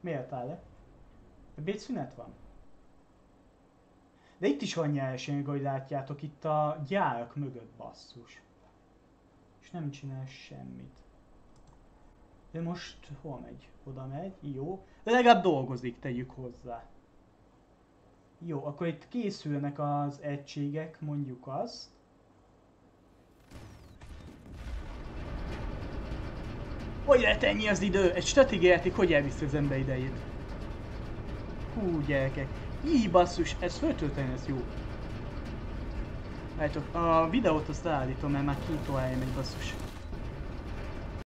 Miért áll le? szünet van. De itt is van nyereség, hogy látjátok, itt a gyárak mögött basszus. És nem csinál semmit. De most hol megy? Oda megy, jó. De legalább dolgozik, tegyük hozzá. Jó, akkor itt készülnek az egységek, mondjuk azt. Hogy lehet ennyi az idő? Egy stratégiájáték hogy elviszi az ember idejét? Hú, gyerekek. Így basszus, ez föltölteni, ez jó. Látok, a videót azt leállítom, mert már két órája megy basszus.